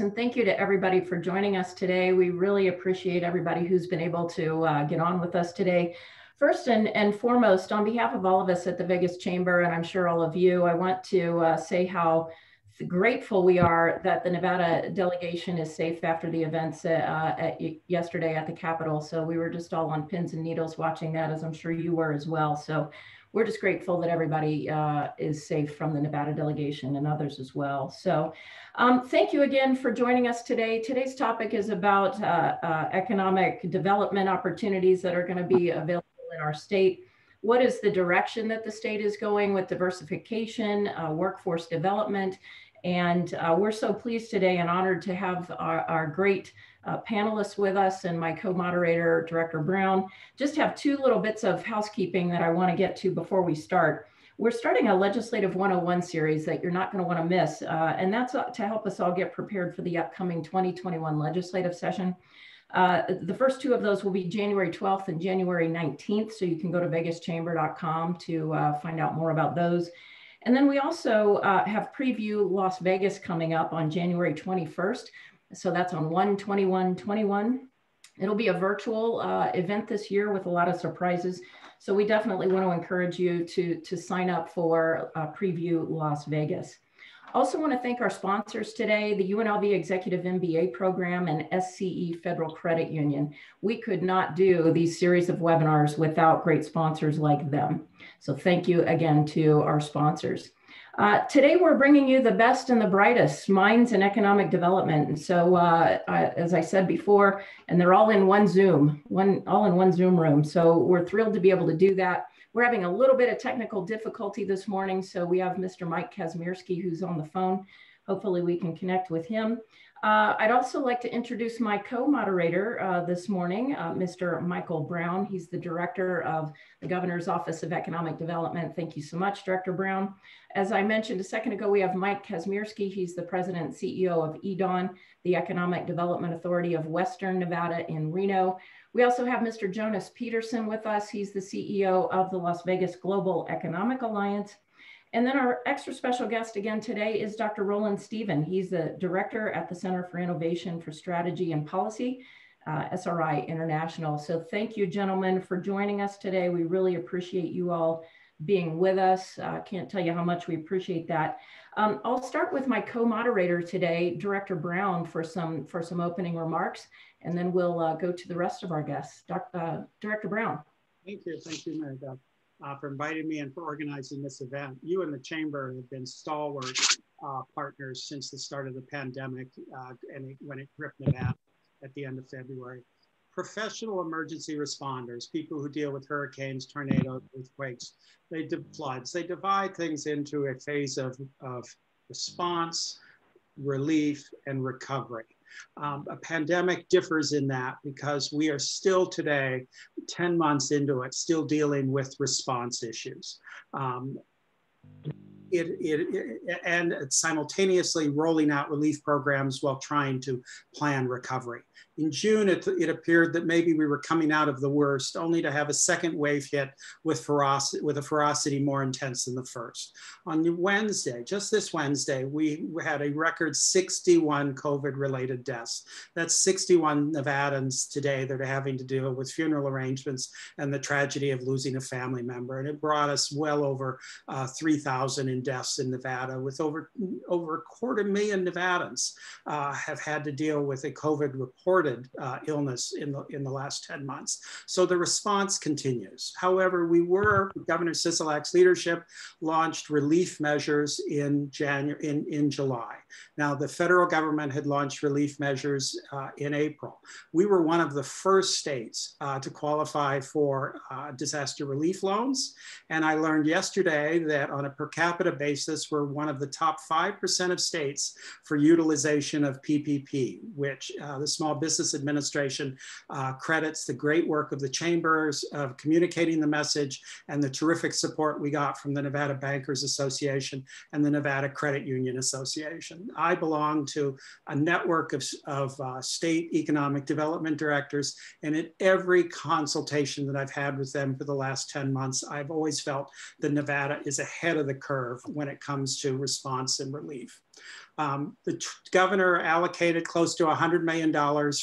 and thank you to everybody for joining us today. We really appreciate everybody who's been able to uh, get on with us today. First and, and foremost, on behalf of all of us at the Vegas Chamber, and I'm sure all of you, I want to uh, say how grateful we are that the Nevada delegation is safe after the events uh, at, yesterday at the Capitol. So we were just all on pins and needles watching that, as I'm sure you were as well. So we're just grateful that everybody uh, is safe from the Nevada delegation and others as well. So um, thank you again for joining us today. Today's topic is about uh, uh, economic development opportunities that are going to be available in our state. What is the direction that the state is going with diversification, uh, workforce development, and uh, we're so pleased today and honored to have our, our great uh, panelists with us and my co-moderator, Director Brown. Just have two little bits of housekeeping that I want to get to before we start. We're starting a Legislative 101 series that you're not going to want to miss, uh, and that's uh, to help us all get prepared for the upcoming 2021 legislative session. Uh, the first two of those will be January 12th and January 19th, so you can go to vegaschamber.com to uh, find out more about those. And then we also uh, have Preview Las Vegas coming up on January 21st. So that's on 1 21 21. It'll be a virtual uh, event this year with a lot of surprises. So we definitely want to encourage you to, to sign up for uh, Preview Las Vegas. Also want to thank our sponsors today, the UNLV Executive MBA Program and SCE Federal Credit Union. We could not do these series of webinars without great sponsors like them. So thank you again to our sponsors. Uh, today, we're bringing you the best and the brightest minds in economic development. And so, uh, I, as I said before, and they're all in one Zoom, one all in one Zoom room. So we're thrilled to be able to do that. We're having a little bit of technical difficulty this morning, so we have Mr. Mike Kazmierski who's on the phone. Hopefully we can connect with him. Uh, I'd also like to introduce my co-moderator uh, this morning, uh, Mr. Michael Brown. He's the director of the Governor's Office of Economic Development. Thank you so much, Director Brown. As I mentioned a second ago, we have Mike Kazmierski. He's the president and CEO of EDAWN, the Economic Development Authority of Western Nevada in Reno. We also have Mr. Jonas Peterson with us. He's the CEO of the Las Vegas Global Economic Alliance. And then our extra special guest again today is Dr. Roland Stephen. He's the director at the Center for Innovation for Strategy and Policy, uh, SRI International. So thank you, gentlemen, for joining us today. We really appreciate you all being with us. I uh, can't tell you how much we appreciate that. Um, I'll start with my co-moderator today, Director Brown, for some for some opening remarks, and then we'll uh, go to the rest of our guests. Doc, uh, Director Brown. Thank you. Thank you, Mary Beth, uh, for inviting me and for organizing this event. You and the Chamber have been stalwart uh, partners since the start of the pandemic uh, and when it gripped Nevada at the end of February. Professional emergency responders, people who deal with hurricanes, tornadoes, earthquakes, they floods, they divide things into a phase of, of response, relief, and recovery. Um, a pandemic differs in that because we are still today, 10 months into it, still dealing with response issues. Um, it, it, it, and simultaneously rolling out relief programs while trying to plan recovery. In June, it, it, appeared that maybe we were coming out of the worst, only to have a second wave hit with, ferocity, with a ferocity more intense than the first. On Wednesday, just this Wednesday, we had a record 61 COVID-related deaths. That's 61 Nevadans today that are having to deal with funeral arrangements and the tragedy of losing a family member. And it brought us well over uh, 3,000 in deaths in Nevada, with over, over a quarter million Nevadans uh, have had to deal with a COVID reported uh, illness in the, in the last 10 months. So the response continues. However, we were, Governor Sisolak's leadership, launched relief measures in, January, in, in July. Now, the federal government had launched relief measures uh, in April. We were one of the first states uh, to qualify for uh, disaster relief loans. And I learned yesterday that on a per capita basis, we're one of the top 5% of states for utilization of PPP, which uh, the Small Business Administration uh, credits the great work of the chambers of communicating the message and the terrific support we got from the Nevada Bankers Association and the Nevada Credit Union Association. I belong to a network of, of uh, state economic development directors, and in every consultation that I've had with them for the last 10 months, I've always felt that Nevada is ahead of the curve when it comes to response and relief. Um, the governor allocated close to $100 million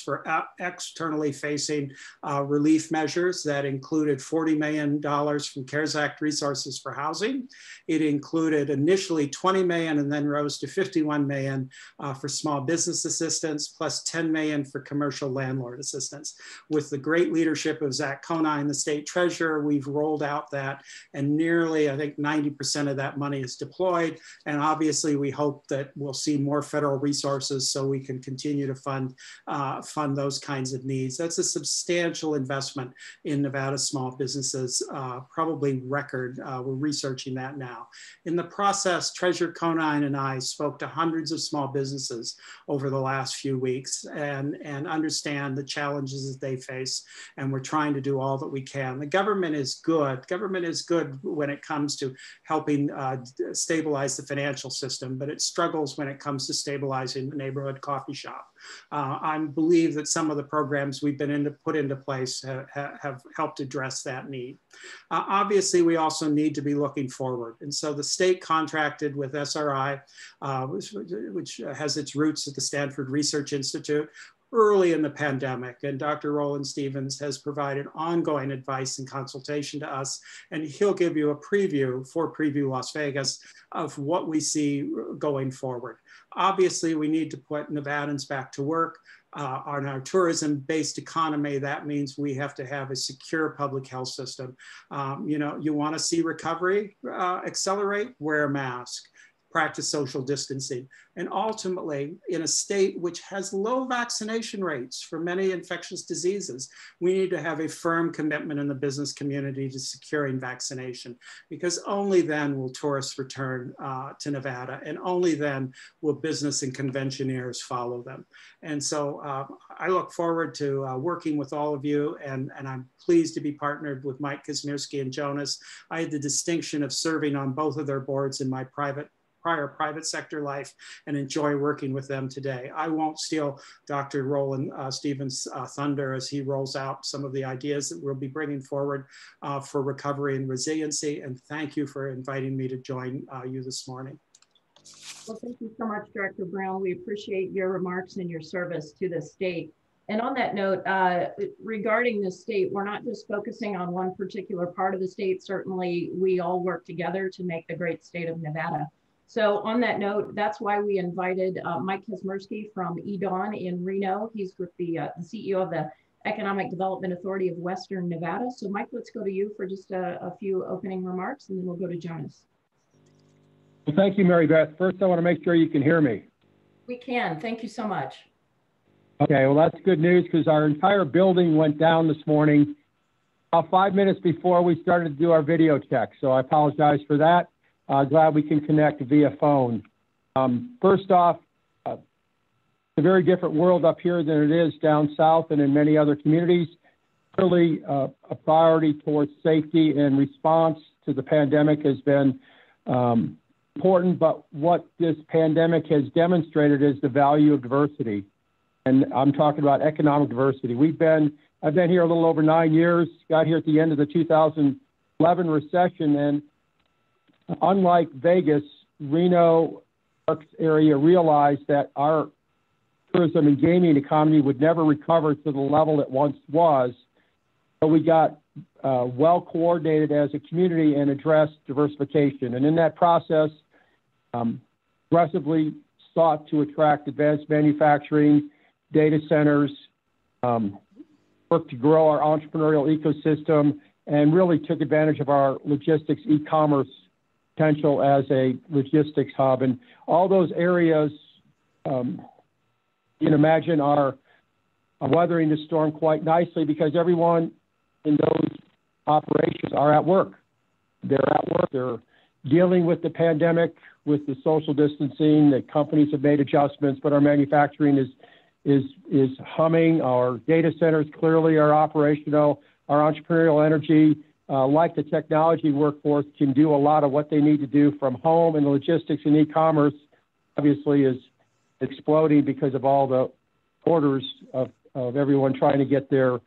for externally facing uh, relief measures that included $40 million from CARES Act resources for housing. It included initially 20 million and then rose to 51 million uh, for small business assistance, plus $10 million for commercial landlord assistance. With the great leadership of Zach Conine, the state treasurer, we've rolled out that and nearly, I think 90% of that money is deployed. And obviously we hope that we'll see more federal resources so we can continue to fund, uh, fund those kinds of needs. That's a substantial investment in Nevada small businesses, uh, probably record. Uh, we're researching that now. In the process, Treasurer Conine and I spoke to hundreds of small businesses over the last few weeks and, and understand the challenges that they face. And we're trying to do all that we can. The government is good. Government is good when it comes to helping uh, stabilize the financial system, but it struggles when it comes to stabilizing the neighborhood coffee shop. Uh, I believe that some of the programs we've been into, put into place have, have helped address that need. Uh, obviously, we also need to be looking forward. And so the state contracted with SRI, uh, which, which has its roots at the Stanford Research Institute, early in the pandemic. And Dr. Roland Stevens has provided ongoing advice and consultation to us. And he'll give you a preview for Preview Las Vegas of what we see going forward. Obviously, we need to put Nevadans back to work. Uh, on our tourism-based economy, that means we have to have a secure public health system. Um, you know, you want to see recovery uh, accelerate, wear a mask practice social distancing. And ultimately, in a state which has low vaccination rates for many infectious diseases, we need to have a firm commitment in the business community to securing vaccination, because only then will tourists return uh, to Nevada, and only then will business and conventioneers follow them. And so uh, I look forward to uh, working with all of you, and, and I'm pleased to be partnered with Mike Kazmierski and Jonas. I had the distinction of serving on both of their boards in my private prior private sector life and enjoy working with them today. I won't steal Dr. Roland uh, Stephen's uh, thunder as he rolls out some of the ideas that we'll be bringing forward uh, for recovery and resiliency. And thank you for inviting me to join uh, you this morning. Well, thank you so much, Director Brown. We appreciate your remarks and your service to the state. And on that note, uh, regarding the state, we're not just focusing on one particular part of the state. Certainly, we all work together to make the great state of Nevada. So on that note, that's why we invited uh, Mike Kazmierski from EDAWN in Reno. He's with the, uh, the, CEO of the Economic Development Authority of Western Nevada. So Mike, let's go to you for just a, a few opening remarks and then we'll go to Jonas. Well, thank you, Mary Beth. First, I want to make sure you can hear me. We can. Thank you so much. Okay, well, that's good news because our entire building went down this morning about five minutes before we started to do our video check. So I apologize for that. Uh, glad we can connect via phone. Um, first off, uh, it's a very different world up here than it is down south and in many other communities. Clearly, uh, a priority towards safety and response to the pandemic has been um, important, but what this pandemic has demonstrated is the value of diversity. And I'm talking about economic diversity. We've been, I've been here a little over nine years, got here at the end of the 2011 recession, and unlike Vegas, Reno area realized that our tourism and gaming economy would never recover to the level it once was. So we got uh, well coordinated as a community and addressed diversification. And in that process, um, aggressively sought to attract advanced manufacturing, data centers, um, worked to grow our entrepreneurial ecosystem, and really took advantage of our logistics e-commerce potential as a logistics hub. And all those areas, um, you can imagine, are, weathering the storm quite nicely because everyone in those operations are at work. They're at work. They're dealing with the pandemic, with the social distancing. The companies have made adjustments, but our manufacturing is is is humming. Our data centers clearly are operational. Our entrepreneurial energy uh, like the technology workforce, can do a lot of what they need to do from home. And the logistics and e-commerce obviously is exploding because of all the orders of, of everyone trying to get their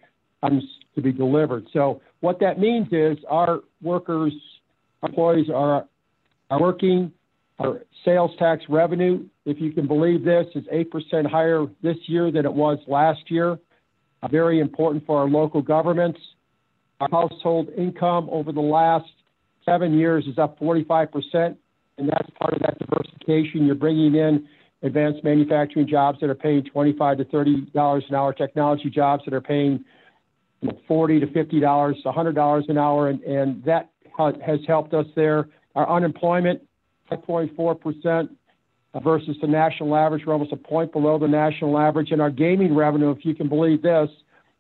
items to be delivered. So what that means is our workers, employees are, are working Our sales tax revenue, if you can believe this, is 8% higher this year than it was last year. Very important for our local governments. Our household income over the last seven years is up 45%, and that's part of that diversification. You're bringing in advanced manufacturing jobs that are paying 25 to $30 an hour, technology jobs that are paying 40 to $50, $100 an hour, and, and that has helped us there. Our unemployment 5.4% versus the national average. We're almost a point below the national average. And our gaming revenue, if you can believe this,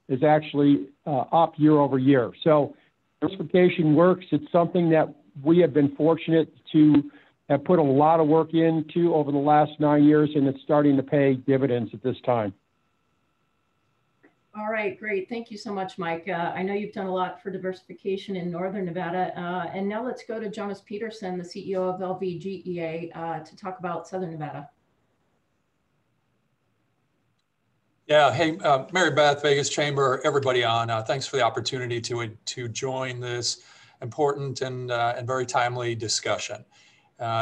is actually uh, up year over year. So diversification works. It's something that we have been fortunate to have put a lot of work into over the last nine years, and it's starting to pay dividends at this time. All right, great. Thank you so much, Mike. Uh, I know you've done a lot for diversification in Northern Nevada. Uh, and now let's go to Jonas Peterson, the CEO of LVGEA, to talk about Southern Nevada. Yeah, hey, uh, Mary Beth, Vegas Chamber, everybody on. Uh, thanks for the opportunity to, to join this important and, uh, and very timely discussion.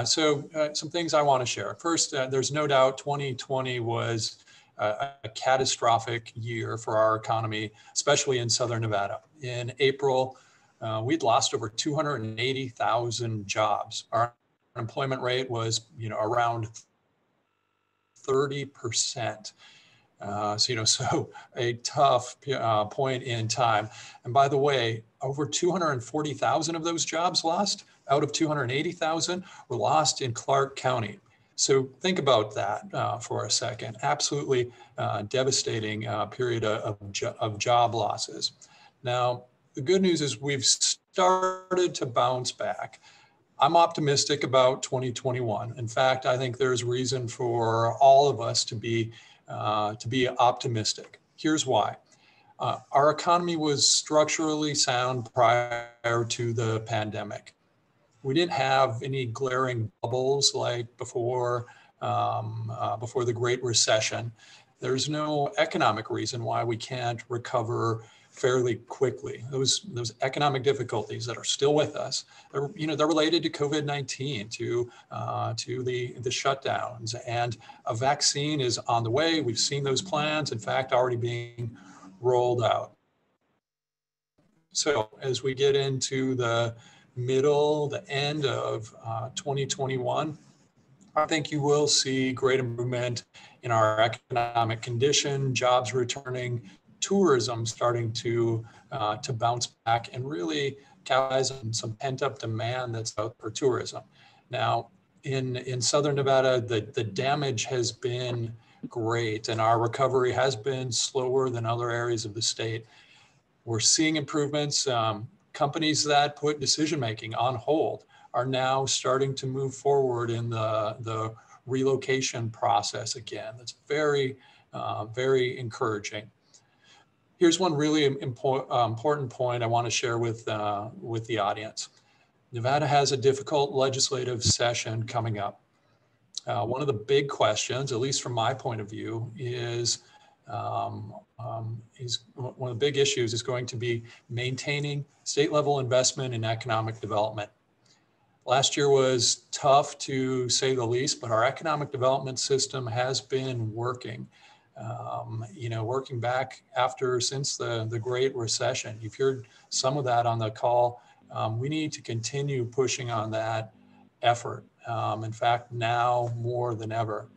so some things I want to share. First, there's no doubt 2020 was a, a catastrophic year for our economy, especially in Southern Nevada. In April, uh, we'd lost over 280,000 jobs. Our unemployment rate was, you know, around 30 percent. Uh, so, you know, so a tough uh, point in time. And by the way, over 240,000 of those jobs lost out of 280,000 were lost in Clark County. So think about that uh, for a second. Absolutely uh, devastating uh, period of, of job losses. Now, the good news is we've started to bounce back. I'm optimistic about 2021. In fact, I think there's reason for all of us to be uh, to be optimistic. Here's why. Uh, our economy was structurally sound prior to the pandemic we didn't have any glaring bubbles like before um, uh, before the Great Recession. There's no economic reason why we can't recover fairly quickly. Those those economic difficulties that are still with us, they're, you know, they're related to COVID-19, to uh, to the the shutdowns, and a vaccine is on the way. We've seen those plans, in fact, already being rolled out. So as we get into the middle, the end of uh, 2021, I think you will see great improvement in our economic condition, jobs returning, tourism starting to uh, to bounce back, and really capitalize on some pent up demand that's out for tourism. Now, in in Southern Nevada, the the damage has been great, and our recovery has been slower than other areas of the state. We're seeing improvements. Um, companies that put decision making on hold are now starting to move forward in the, the relocation process again. That's very, uh, very encouraging. Here's one really uh, important point I want to share with, uh, with the audience. Nevada has a difficult legislative session coming up. Uh, one of the big questions, at least from my point of view, is um, um, is one of the big issues is going to be maintaining state level investment in economic development. Last year was tough to say the least, but our economic development system has been working. Um, you know, working back after since the, the Great Recession. You've heard some of that on the call. Um, we need to continue pushing on that effort. Um, in fact, now more than ever.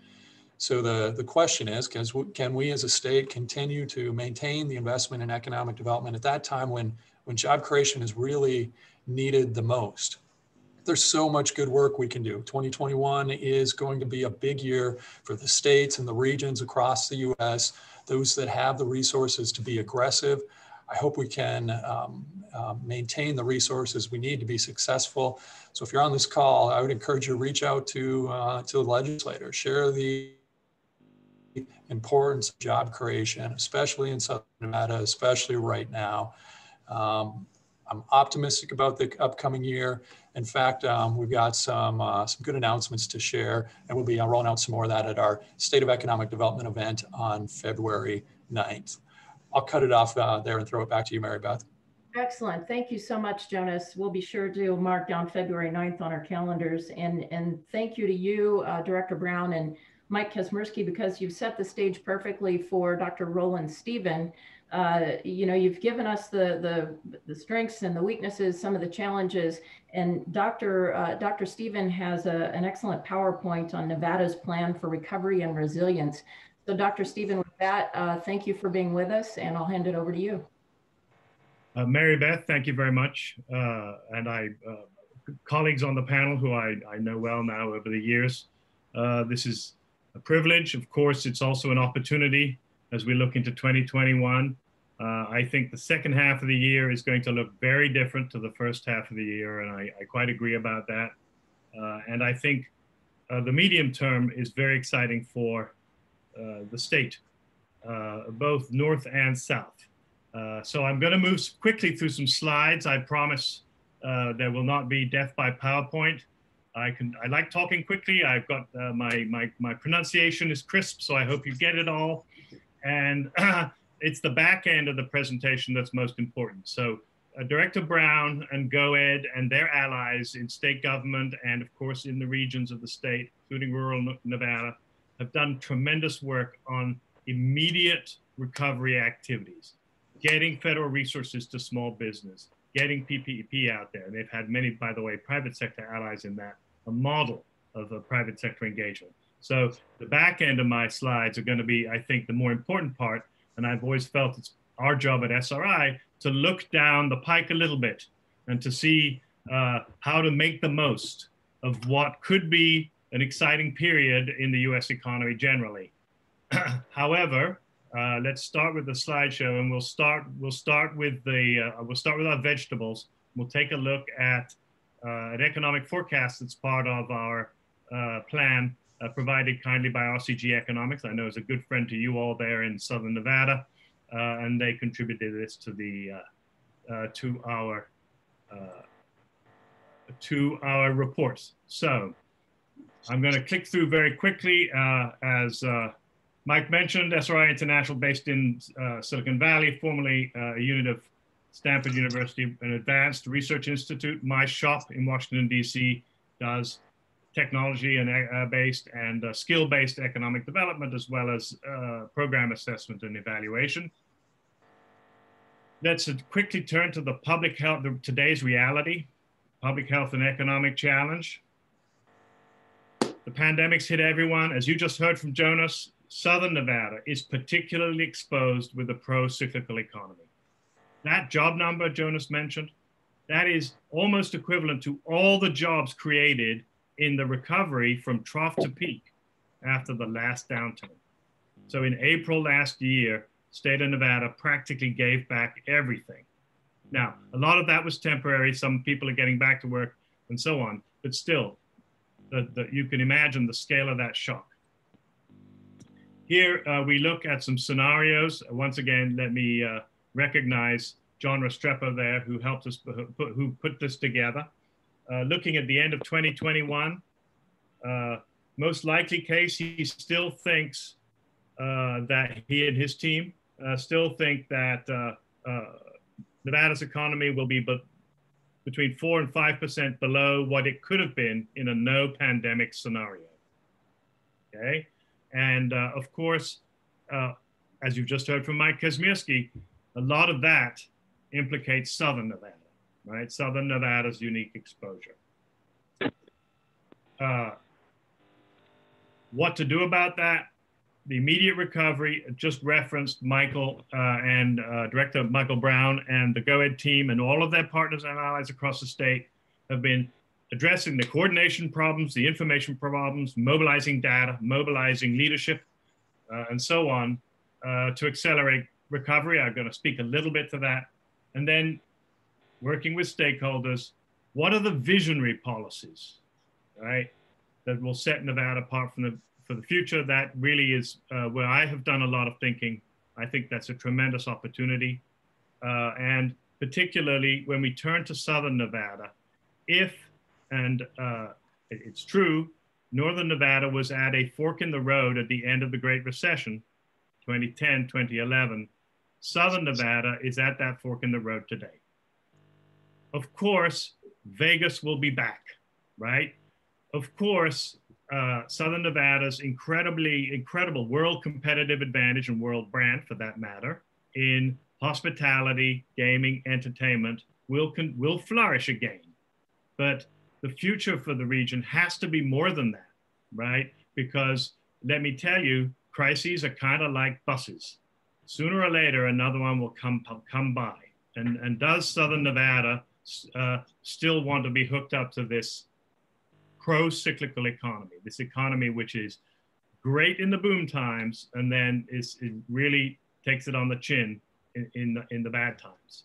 So the, the question is, can, can we as a state continue to maintain the investment in economic development at that time when, when job creation is really needed the most? There's so much good work we can do. 2021 is going to be a big year for the states and the regions across the US, those that have the resources to be aggressive. I hope we can um, uh, maintain the resources we need to be successful. So if you're on this call, I would encourage you to reach out to, uh, to the legislators, share the importance of job creation, especially in Southern Nevada, especially right now. Um, I'm optimistic about the upcoming year. In fact, um, we've got some uh, some good announcements to share, and we'll be uh, rolling out some more of that at our State of Economic Development event on February 9th. I'll cut it off uh, there and throw it back to you, Mary Beth. Excellent. Thank you so much, Jonas. We'll be sure to mark down February 9th on our calendars. And, and thank you to you, uh, Director Brown and Mike Kazmierski, because you've set the stage perfectly for Dr. Roland Stephen. Uh, you know, you've given us the, the, the strengths and the weaknesses, some of the challenges, and Dr. Uh, Dr. Stephen has a, an excellent PowerPoint on Nevada's plan for recovery and resilience. So Dr. Stephen, with that, uh, thank you for being with us, and I'll hand it over to you. Uh, Mary Beth, thank you very much. Uh, and I, colleagues on the panel who I, I know well now over the years, this is a privilege. Of course, it's also an opportunity as we look into 2021. Uh, I think the second half of the year is going to look very different to the first half of the year, and I, I quite agree about that. Uh, and I think the medium term is very exciting for the state, both north and south. Uh, so I'm going to move quickly through some slides. I promise uh, there will not be death by PowerPoint. I can. I like talking quickly. I've got uh, my my my pronunciation is crisp, so I hope you get it all. And it's the back end of the presentation that's most important. So uh, Director Brown and GOED and their allies in state government and of course in the regions of the state, including rural Nevada, have done tremendous work on immediate recovery activities getting federal resources to small business, getting PPP out there. And they've had many, by the way, private sector allies in that, a model of a private sector engagement. So the back end of my slides are going to be, I think, the more important part. And I've always felt it's our job at SRI to look down the pike a little bit and to see uh, how to make the most of what could be an exciting period in the US economy generally. However, uh, let's start with the slideshow, and we'll start. We'll start with the. Uh, we'll start with our vegetables. We'll take a look at uh, an economic forecast that's part of our uh, plan, uh, provided kindly by RCG Economics. I know is a good friend to you all there in Southern Nevada, uh, and they contributed this to the to our to our reports. So I'm going to click through very quickly as Mike mentioned SRI International based in uh, Silicon Valley, formerly uh, a unit of Stanford University, an advanced research institute. My shop in Washington, D.C. does technology and uh, based and uh, skill based economic development, as well as uh, program assessment and evaluation. Let's quickly turn to the public health, the, today's reality, public health and economic challenge. The pandemic's hit everyone. As you just heard from Jonas, Southern Nevada is particularly exposed with a pro-cyclical economy. That job number Jonas mentioned, that is almost equivalent to all the jobs created in the recovery from trough to peak after the last downturn. So in April last year, state of Nevada practically gave back everything. Now, a lot of that was temporary. Some people are getting back to work and so on, but still, the, the, you can imagine the scale of that shock. Here uh, we look at some scenarios. Once again, let me uh, recognize John Restrepo there who helped us, who put this together. Uh, looking at the end of 2021, uh, most likely case, he still thinks uh, that he and his team uh, still think that Nevada's economy will be between four and 5% below what it could have been in a no pandemic scenario. Okay. And uh, of course, uh, as you've just heard from Mike Kazmierski, a lot of that implicates Southern Nevada, right? Southern Nevada's unique exposure. Uh, what to do about that? The immediate recovery, just referenced Michael uh, and uh, Director Michael Brown and the GOED team and all of their partners and allies across the state have been addressing the coordination problems, the information problems, mobilizing data, mobilizing leadership, uh, and so on uh, to accelerate recovery. I'm going to speak a little bit to that. And then working with stakeholders, what are the visionary policies, right, that will set Nevada apart from the, for the future? That really is uh, where I have done a lot of thinking. I think that's a tremendous opportunity. Uh, and particularly when we turn to Southern Nevada, if and uh, it's true, Northern Nevada was at a fork in the road at the end of the Great Recession, 2010, 2011. Southern Nevada is at that fork in the road today. Of course, Vegas will be back, right? Of course, uh, Southern Nevada's incredibly, incredible world competitive advantage and world brand, for that matter, in hospitality, gaming, entertainment will will flourish again. But the future for the region has to be more than that, right? Because let me tell you, crises are kind of like buses. Sooner or later, another one will come come by. And and does Southern Nevada uh, still want to be hooked up to this pro-cyclical economy, this economy which is great in the boom times and then is it really takes it on the chin in, in the, in the bad times.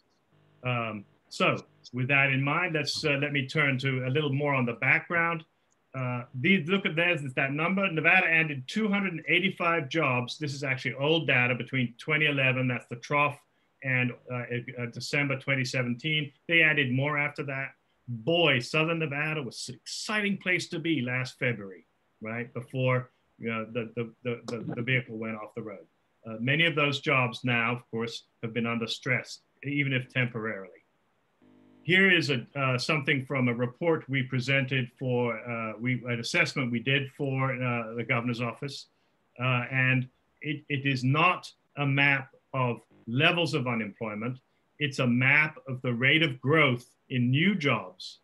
Um, so with that in mind, let's uh, let me turn to a little more on the background. Uh, these look at this, is that number. Nevada added 285 jobs. This is actually old data between 2011, that's the trough, and uh, uh, December 2017. They added more after that boy, Southern Nevada was an exciting place to be last February, right? Before you know, the, the, the, the, vehicle went off the road. Uh, many of those jobs now, of course, have been under stress, even if temporarily. Here is a, uh, something from a report we presented for uh, we, an assessment we did for uh, the governor's office. And it, it is not a map of levels of unemployment. It's a map of the rate of growth in new jobs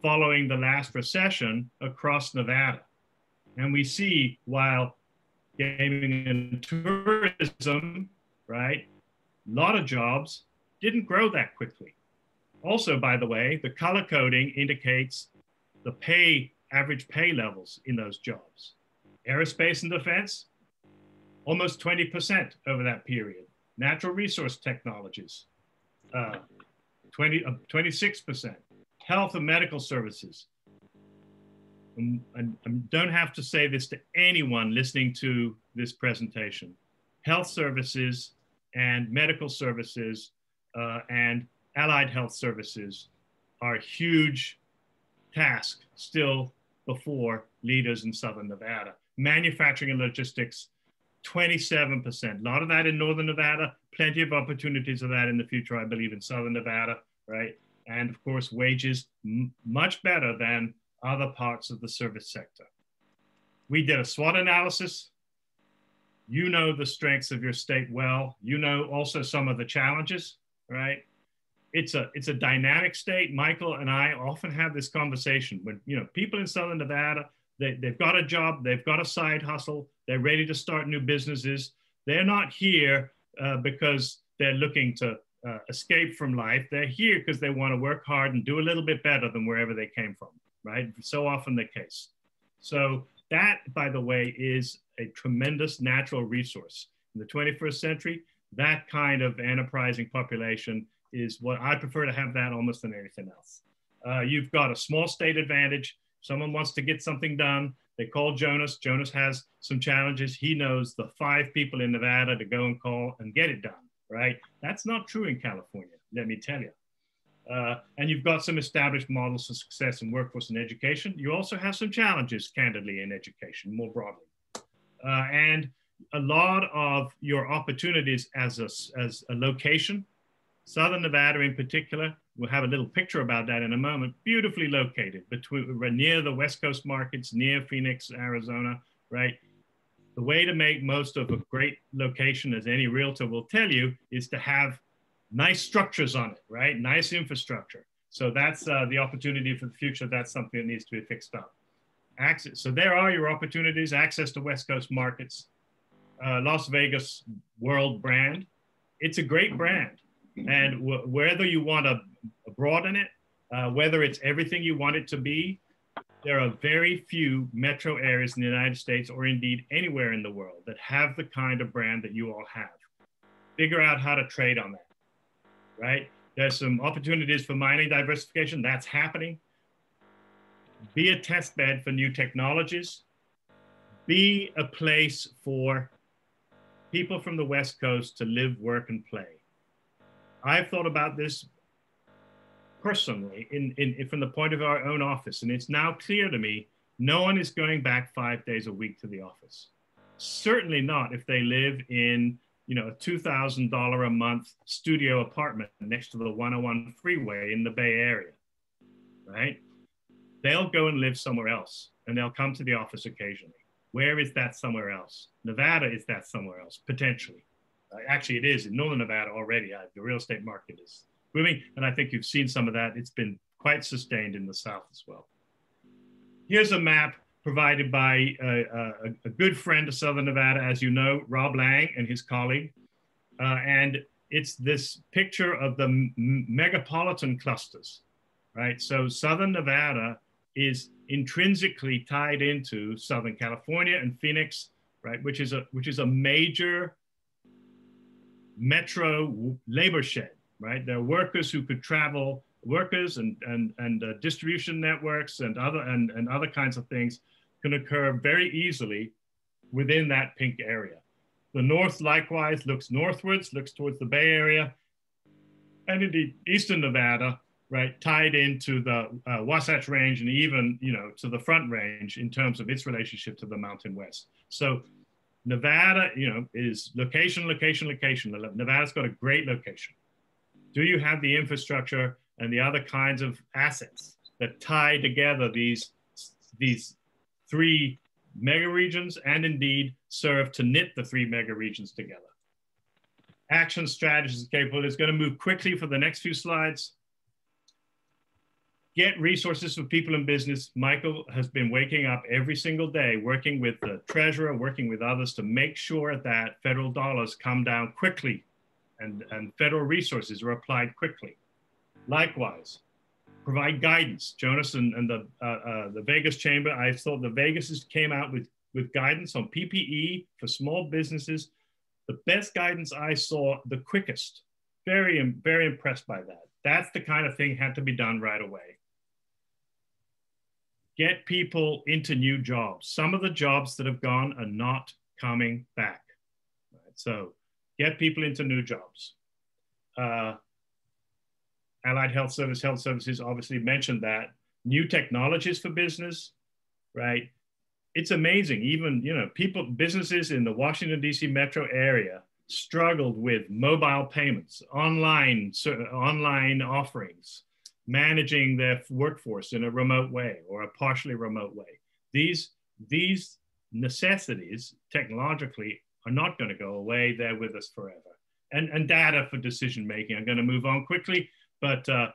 following the last recession across Nevada. And we see while gaming and tourism, right, a lot of jobs didn't grow that quickly. Also, by the way, the color coding indicates the pay, average pay levels in those jobs. Aerospace and defense, almost 20% over that period. Natural resource technologies, uh, 20, uh, 26%. Health and medical services. Um, and I don't have to say this to anyone listening to this presentation. Health services and medical services uh, and allied health services are huge task still before leaders in Southern Nevada. Manufacturing and logistics, 27%. A lot of that in Northern Nevada, plenty of opportunities of that in the future, I believe, in Southern Nevada, right? And of course, wages much better than other parts of the service sector. We did a SWOT analysis. You know the strengths of your state well. You know also some of the challenges, right? It's a it's a dynamic state. Michael and I often have this conversation when you know people in Southern Nevada they, they've got a job, they've got a side hustle, they're ready to start new businesses. They're not here uh, because they're looking to uh, escape from life. They're here because they want to work hard and do a little bit better than wherever they came from, right? So often the case. So that, by the way, is a tremendous natural resource. In the 21st century, that kind of enterprising population is what I prefer to have that almost than anything else. Uh, you've got a small state advantage. Someone wants to get something done. They call Jonas. Jonas has some challenges. He knows the five people in Nevada to go and call and get it done, right? That's not true in California, let me tell you. Uh, and you've got some established models of success in workforce and education. You also have some challenges, candidly, in education more broadly. Uh, and a lot of your opportunities as a, as a location, Southern Nevada in particular, we'll have a little picture about that in a moment, beautifully located between near the West Coast markets, near Phoenix, Arizona, right? The way to make most of a great location, as any realtor will tell you, is to have nice structures on it, right? Nice infrastructure. So that's uh, the opportunity for the future. That's something that needs to be fixed up. Access. So there are your opportunities, access to West Coast markets, uh, Las Vegas world brand. It's a great brand. And whether you want to broaden it, uh, whether it's everything you want it to be, there are very few metro areas in the United States or indeed anywhere in the world that have the kind of brand that you all have. Figure out how to trade on that, right? There's some opportunities for mining diversification. That's happening. Be a test bed for new technologies. Be a place for people from the West Coast to live, work, and play. I've thought about this personally in, in, from the point of our own office, and it's now clear to me no one is going back five days a week to the office. Certainly not if they live in you know, a $2,000 a month studio apartment next to the 101 freeway in the Bay Area, right? They'll go and live somewhere else and they'll come to the office occasionally. Where is that somewhere else? Nevada is that somewhere else, potentially. Uh, actually, it is in Northern Nevada already. Uh, the real estate market is booming. And I think you've seen some of that. It's been quite sustained in the South as well. Here's a map provided by a, a, a, good friend of Southern Nevada, as you know, Rob Lang and his colleague. Uh, and it's this picture of the megapolitan clusters, right? So Southern Nevada is intrinsically tied into Southern California and Phoenix, right? Which is a, which is a major metro labor shed, right? There are workers who could travel workers and, and, and uh, distribution networks and other, and, and other kinds of things can occur very easily within that pink area. The north likewise looks northwards, looks towards the Bay Area, and indeed Eastern Nevada, right, tied into the uh, Wasatch Range and even, you know, to the Front Range in terms of its relationship to the Mountain West. So Nevada, you know, is location, location, location. Nevada's got a great location. Do you have the infrastructure and the other kinds of assets that tie together these, these three mega regions and indeed serve to knit the three mega regions together. Action strategies capable is going to move quickly for the next few slides. Get resources for people in business. Michael has been waking up every single day, working with the treasurer, working with others to make sure that federal dollars come down quickly and, and federal resources are applied quickly. Likewise, provide guidance. Jonas and, and the, uh, uh, the Vegas Chamber, I thought the Vegas came out with, with guidance on PPE for small businesses. The best guidance I saw, the quickest. Very, very impressed by that. That's the kind of thing had to be done right away. Get people into new jobs. Some of the jobs that have gone are not coming back. Right? So get people into new jobs. Uh, Allied Health Service, Health Services obviously mentioned that. New technologies for business, right? It's amazing. Even, you know, people, businesses in the Washington, D.C. metro area struggled with mobile payments, online, online offerings, managing their workforce in a remote way or a partially remote way. These, these necessities technologically are not going to go away. They're with us forever. And, and data for decision making. I'm going to move on quickly. But uh,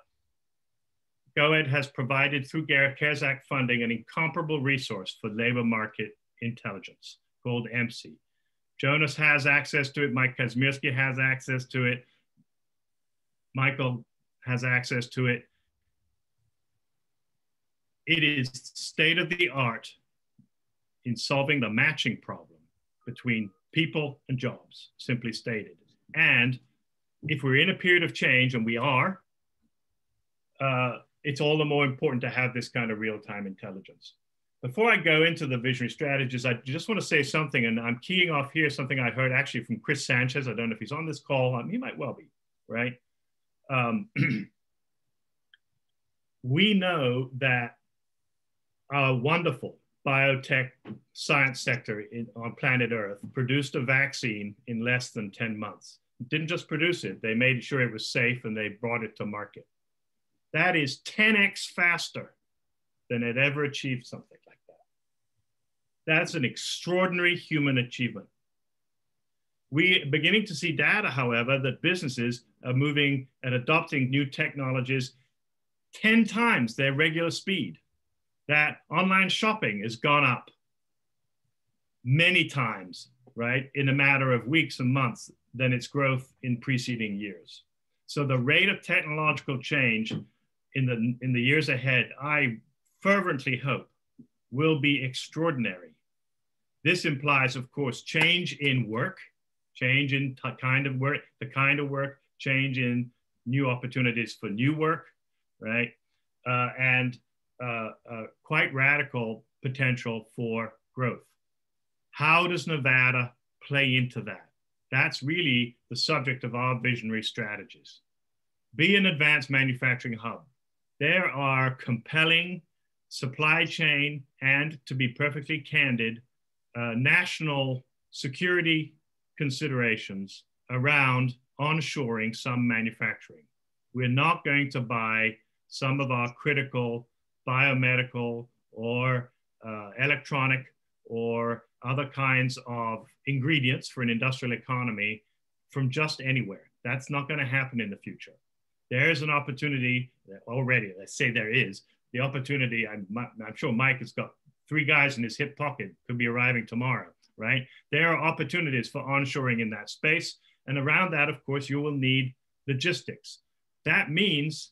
GOED has provided through CARES Act funding an incomparable resource for labor market intelligence called EMSI. Jonas has access to it. Mike Kazmierski has access to it. Michael has access to it. It is state of the art in solving the matching problem between people and jobs, simply stated. And if we're in a period of change, and we are, uh, it's all the more important to have this kind of real-time intelligence. Before I go into the visionary strategies, I just want to say something, and I'm keying off here something I heard actually from Chris Sanchez. I don't know if he's on this call. Um, he might well be, right? Um, we know that a wonderful biotech science sector in, on planet Earth produced a vaccine in less than 10 months. Didn't just produce it, they made sure it was safe and they brought it to market. That is 10x faster than it ever achieved something like that. That's an extraordinary human achievement. We are beginning to see data, however, that businesses are moving and adopting new technologies 10 times their regular speed. That online shopping has gone up many times, right, in a matter of weeks and months than its growth in preceding years. So the rate of technological change in the, in the years ahead, I fervently hope will be extraordinary. This implies, of course, change in work, change in kind of work, the kind of work, change in new opportunities for new work, right? Uh, and uh, uh, quite radical potential for growth. How does Nevada play into that? That's really the subject of our visionary strategies. Be an advanced manufacturing hub there are compelling supply chain and, to be perfectly candid, uh, national security considerations around onshoring some manufacturing. We're not going to buy some of our critical biomedical or uh, electronic or other kinds of ingredients for an industrial economy from just anywhere. That's not going to happen in the future. There is an opportunity already. Let's say there is the opportunity. I'm, I'm sure Mike has got three guys in his hip pocket, could be arriving tomorrow, right? There are opportunities for onshoring in that space. And around that, of course, you will need logistics. That means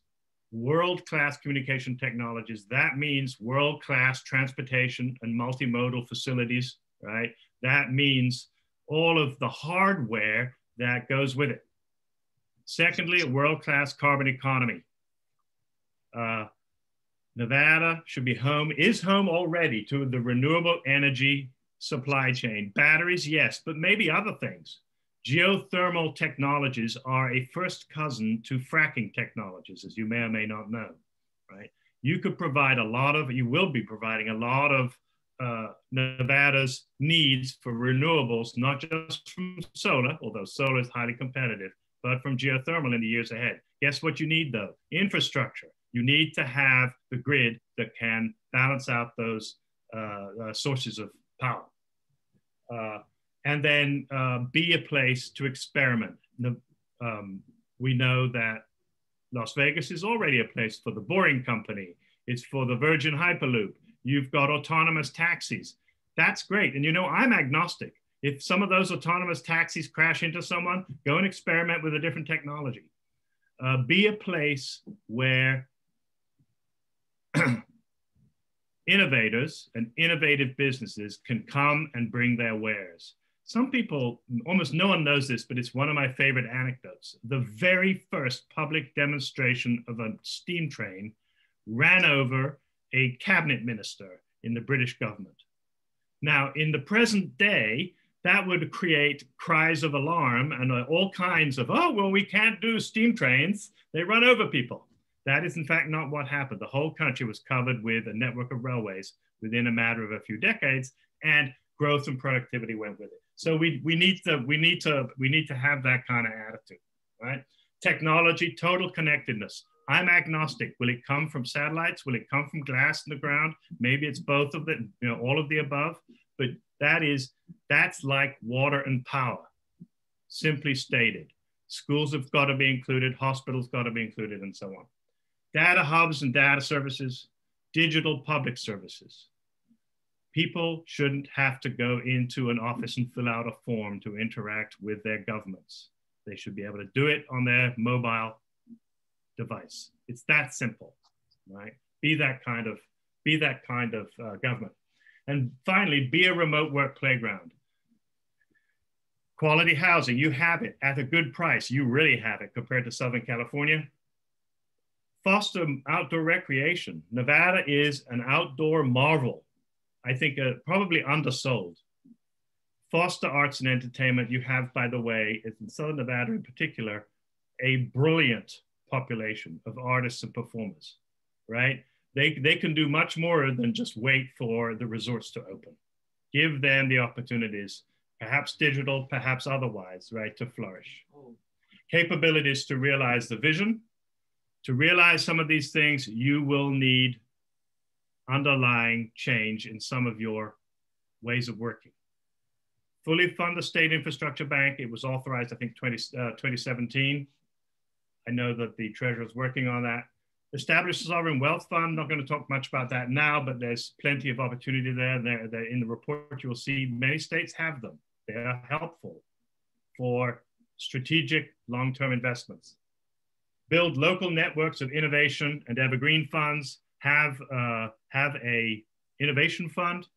world class communication technologies. That means world class transportation and multimodal facilities, right? That means all of the hardware that goes with it. Secondly, a world class carbon economy. Uh, Nevada should be home, is home already to the renewable energy supply chain. Batteries, yes, but maybe other things. Geothermal technologies are a first cousin to fracking technologies, as you may or may not know, right? You could provide a lot of, you will be providing a lot of uh, Nevada's needs for renewables, not just from solar, although solar is highly competitive, but from geothermal in the years ahead. Guess what you need though? Infrastructure. You need to have the grid that can balance out those uh, uh, sources of power. And then uh, be a place to experiment. Um, we know that Las Vegas is already a place for the Boring Company. It's for the Virgin Hyperloop. You've got autonomous taxis. That's great. And you know, I'm agnostic. If some of those autonomous taxis crash into someone, go and experiment with a different technology. Uh, be a place where innovators and innovative businesses can come and bring their wares some people, almost no one knows this, but it's one of my favorite anecdotes. The very first public demonstration of a steam train ran over a cabinet minister in the British government. Now, in the present day, that would create cries of alarm and uh, all kinds of, oh, well, we can't do steam trains. They run over people. That is, in fact, not what happened. The whole country was covered with a network of railways within a matter of a few decades, and growth and productivity went with it. So we, we need to we need to we need to have that kind of attitude, right? Technology, total connectedness. I'm agnostic. Will it come from satellites? Will it come from glass in the ground? Maybe it's both of them, you know, all of the above. But that is that's like water and power, simply stated. Schools have got to be included, hospitals got to be included, and so on. Data hubs and data services, digital public services people shouldn't have to go into an office and fill out a form to interact with their governments. They should be able to do it on their mobile device. It's that simple, right? Be that kind of, be that kind of uh, government. And finally, be a remote work playground. Quality housing, you have it at a good price. You really have it compared to Southern California. Foster outdoor recreation. Nevada is an outdoor marvel I think, uh, probably undersold. Foster Arts and Entertainment, you have, by the way, in Southern Nevada in particular, a brilliant population of artists and performers, right? They, they can do much more than just wait for the resorts to open. Give them the opportunities, perhaps digital, perhaps otherwise, right, to flourish. Capabilities to realize the vision. To realize some of these things, you will need underlying change in some of your ways of working. Fully fund the state infrastructure bank. It was authorized, I think, 20, uh, 2017. I know that the treasurer is working on that. Establish a sovereign wealth fund. Not going to talk much about that now, but there's plenty of opportunity there. There, there in the report, you will see many states have them. They are helpful for strategic long-term investments. Build local networks of innovation and evergreen funds have uh, have a innovation fund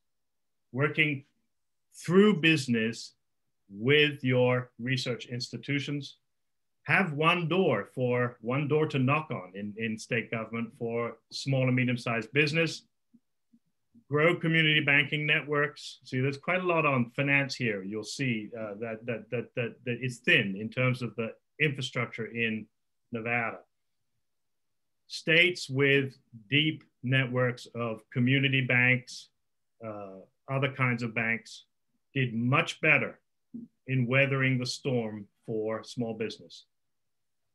working through business with your research institutions. Have one door for one door to knock on in, in state government for small and medium-sized business. Grow community banking networks. See there's quite a lot on finance here. You'll see uh, that, that, that, that, that it's thin in terms of the infrastructure in nevada states with deep networks of community banks, uh, other kinds of banks, did much better in weathering the storm for small business.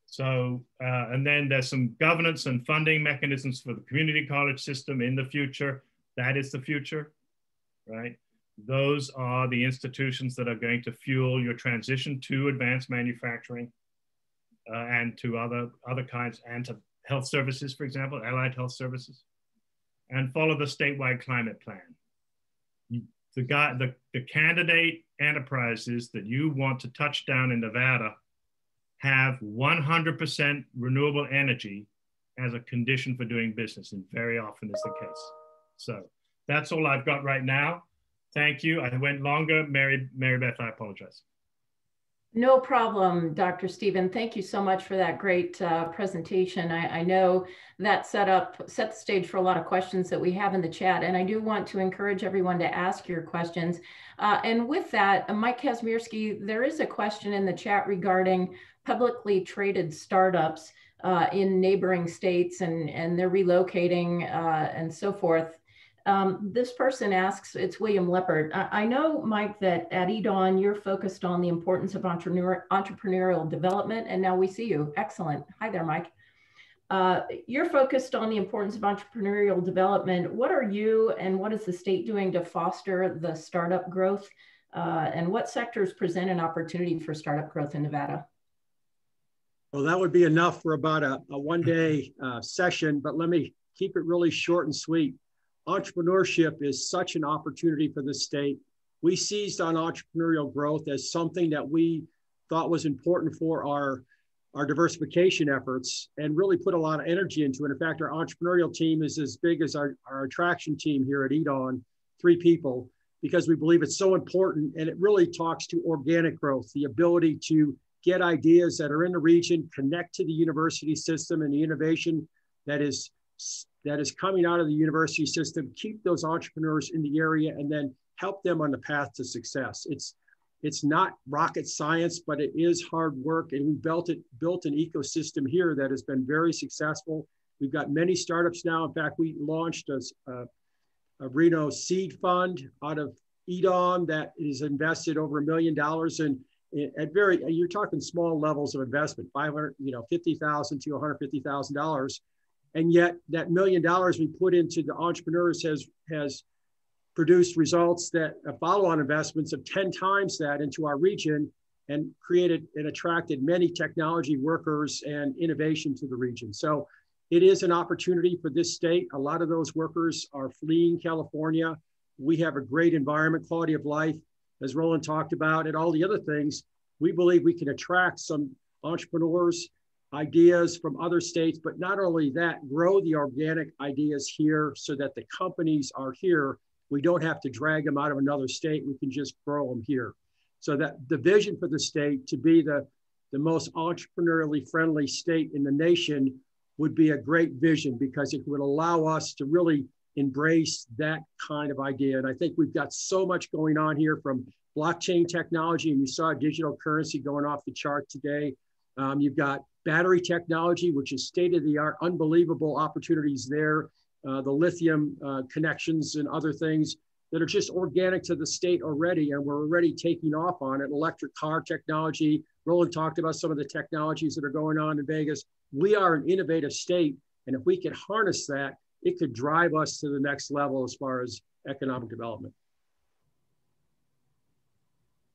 So, uh, and then there's some governance and funding mechanisms for the community college system in the future. That is the future, right? Those are the institutions that are going to fuel your transition to advanced manufacturing uh, and to other, other kinds, and to health services, for example, allied health services, and follow the statewide climate plan. The, guy, the, the candidate enterprises that you want to touch down in Nevada have 100% renewable energy as a condition for doing business, and very often is the case. So that's all I've got right now. Thank you. I went longer. Mary, Mary Beth, I apologize. No problem, Dr. Stephen. Thank you so much for that great uh, presentation. I, I, know that set up set the stage for a lot of questions that we have in the chat, and I do want to encourage everyone to ask your questions. Uh, and with that, uh, Mike Kazmierski, there is a question in the chat regarding publicly traded startups uh, in neighboring states, and and they're relocating uh, and so forth. Um, this person asks, it's William Leopard. I, I, know, Mike, that at EDAWN, you're focused on the importance of entrepreneur, entrepreneurial development, and now we see you. Excellent. Hi there, Mike. Uh, you're focused on the importance of entrepreneurial development. What are you and what is the state doing to foster the startup growth? Uh, and what sectors present an opportunity for startup growth in Nevada? Well, that would be enough for about a, a one day uh, session, but let me keep it really short and sweet entrepreneurship is such an opportunity for the state. We seized on entrepreneurial growth as something that we thought was important for our, our diversification efforts and really put a lot of energy into it. In fact, our entrepreneurial team is as big as our, our attraction team here at EDAWN, three people, because we believe it's so important and it really talks to organic growth, the ability to get ideas that are in the region, connect to the university system and the innovation that is that is coming out of the university system, keep those entrepreneurs in the area, and then help them on the path to success. It's it's not rocket science, but it is hard work, and we built it built an ecosystem here that has been very successful. We've got many startups now. In fact, we launched a, a, a Reno seed fund out of EDAWN that is invested over a million dollars and at very you're talking small levels of investment 500 you know 50000 to 150000 dollars and yet that million dollars we put into the entrepreneurs has has produced results that uh, follow-on investments of 10 times that into our region and created and attracted many technology workers and innovation to the region. So it is an opportunity for this state. A lot of those workers are fleeing california. We have a great environment quality of life as roland talked about and all the other things. We believe we can attract some entrepreneurs ideas from other states, but not only that, grow the organic ideas here so that the companies are here. We don't have to drag them out of another state. We can just grow them here. So that the vision for the state to be the, the most entrepreneurially friendly state in the nation would be a great vision because it would allow us to really embrace that kind of idea. And I think we've got so much going on here from blockchain technology, and you saw digital currency going off the chart today. Um, you've got battery technology, which is state of the art, unbelievable opportunities there. Uh, the lithium uh, connections and other things that are just organic to the state already, and we're already taking off on it. Electric car technology. Roland talked about some of the technologies that are going on in Vegas. We are an innovative state, and if we could harness that, it could drive us to the next level as far as economic development.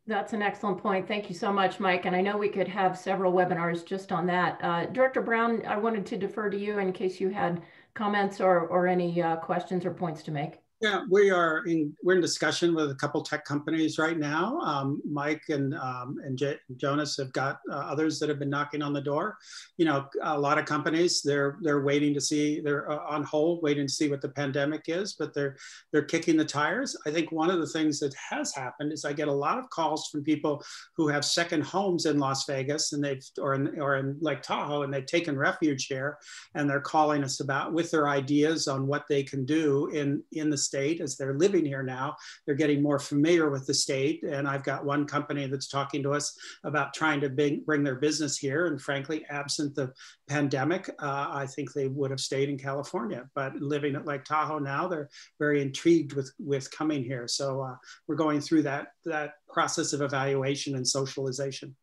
That's an excellent point. Thank you so much, Mike. And I know we could have several webinars just on that. Uh, Director Brown, I wanted to defer to you in case you had comments or, or any uh, questions or points to make. Yeah, we are in we're in discussion with a couple tech companies right now. Um, Mike and um, and J Jonas have got uh, others that have been knocking on the door. You know, a lot of companies they're they're waiting to see they're uh, on hold, waiting to see what the pandemic is, but they're they're kicking the tires. I think one of the things that has happened is I get a lot of calls from people who have second homes in Las Vegas and they've or in or in Lake Tahoe and they've taken refuge here and they're calling us about with their ideas on what they can do in in the state as they're living here now. They're getting more familiar with the state. And I've got one company that's talking to us about trying to bring, bring their business here. And frankly, absent the pandemic, uh, I think they would have stayed in California. But living at Lake Tahoe now, they're very intrigued with, with coming here. So uh, we're going through that, that process of evaluation and socialization.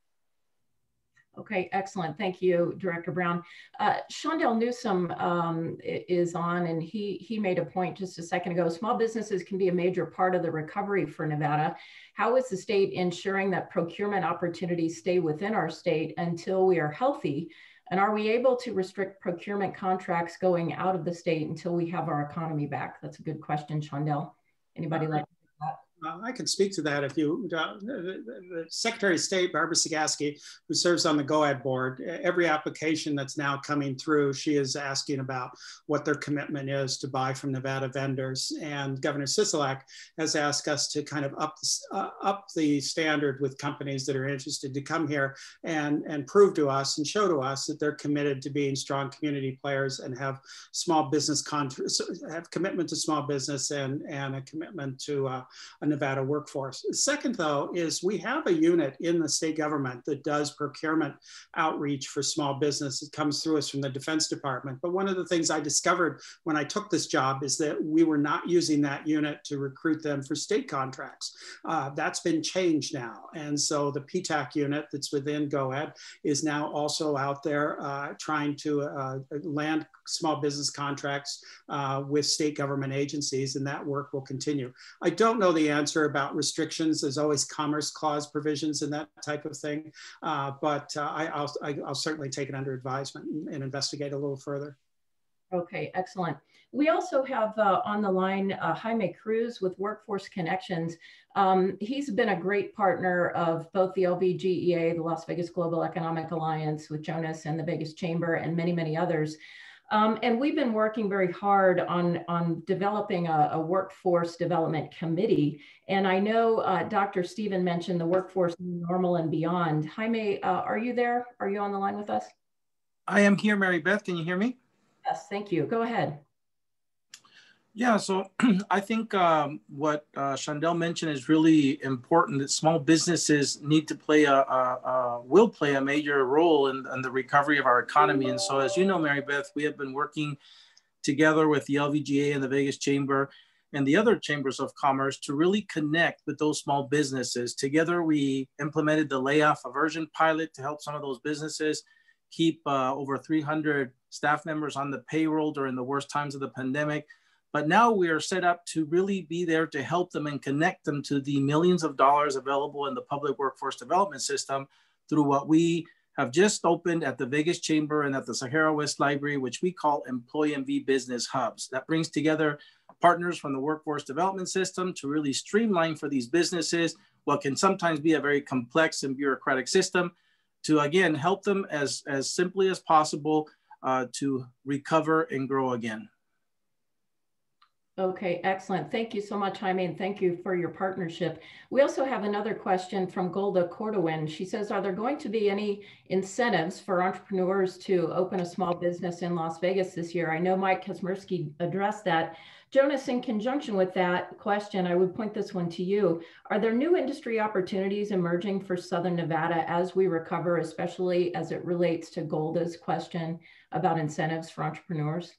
Okay, excellent. Thank you, Director Brown. Uh, Shondell Newsom um, is on, and he, he made a point just a second ago. Small businesses can be a major part of the recovery for Nevada. How is the state ensuring that procurement opportunities stay within our state until we are healthy? And are we able to restrict procurement contracts going out of the state until we have our economy back? That's a good question, Shondell. Anybody like I can speak to that if you, uh, the, Secretary of State, Barbara Cegavske, who serves on the GOED board, every application that's now coming through, she is asking about what their commitment is to buy from Nevada vendors. And Governor Sisolak has asked us to kind of up, uh, up the standard with companies that are interested to come here and, and prove to us and show to us that they're committed to being strong community players and have small business, have commitment to small business and, and a commitment to uh, a Nevada workforce. Second, though, is we have a unit in the state government that does procurement outreach for small business. It comes through us from the Defense Department. But one of the things I discovered when I took this job is that we were not using that unit to recruit them for state contracts. Uh, that's been changed now. And so the PTAC unit that's within GOED is now also out there uh, trying to uh, land small business contracts uh, with state government agencies, and that work will continue. I don't know the answer about restrictions. There's always commerce clause provisions and that type of thing. Uh, but uh, I, will I'll certainly take it under advisement and, and, investigate a little further. Okay, excellent. We also have uh, on the line uh, Jaime Cruz with Workforce Connections. Um, he's been a great partner of both the LVGEA, the Las Vegas Global Economic Alliance with Jonas and the Vegas Chamber and many, many others. Um, and we've been working very hard on, on developing a, a workforce development committee. And I know uh, Dr. Stephen mentioned the workforce normal and beyond. Jaime, uh, are you there? Are you on the line with us? I am here, Mary Beth. Can you hear me? Yes, thank you. Go ahead. Yeah, so I think um, what uh, Shondell mentioned is really important that small businesses need to play a, a, a will play a major role in, in, the recovery of our economy. And so, as you know, Mary Beth, we have been working together with the LVGA and the Vegas Chamber and the other chambers of commerce to really connect with those small businesses. Together, we implemented the layoff aversion pilot to help some of those businesses keep uh, over 300 staff members on the payroll during the worst times of the pandemic but now we are set up to really be there to help them and connect them to the millions of dollars available in the public workforce development system through what we have just opened at the Vegas Chamber and at the Sahara West Library, which we call EmployNV Business Hubs. That brings together partners from the workforce development system to really streamline for these businesses what can sometimes be a very complex and bureaucratic system to again help them as, as simply as possible uh, to recover and grow again. Okay, excellent. Thank you so much, Jaime, and thank you for your partnership. We also have another question from Golda Cordowin. She says, are there going to be any incentives for entrepreneurs to open a small business in Las Vegas this year? I know Mike Kazmierski addressed that. Jonas, in conjunction with that question, I would point this one to you. Are there new industry opportunities emerging for Southern Nevada as we recover, especially as it relates to Golda's question about incentives for entrepreneurs?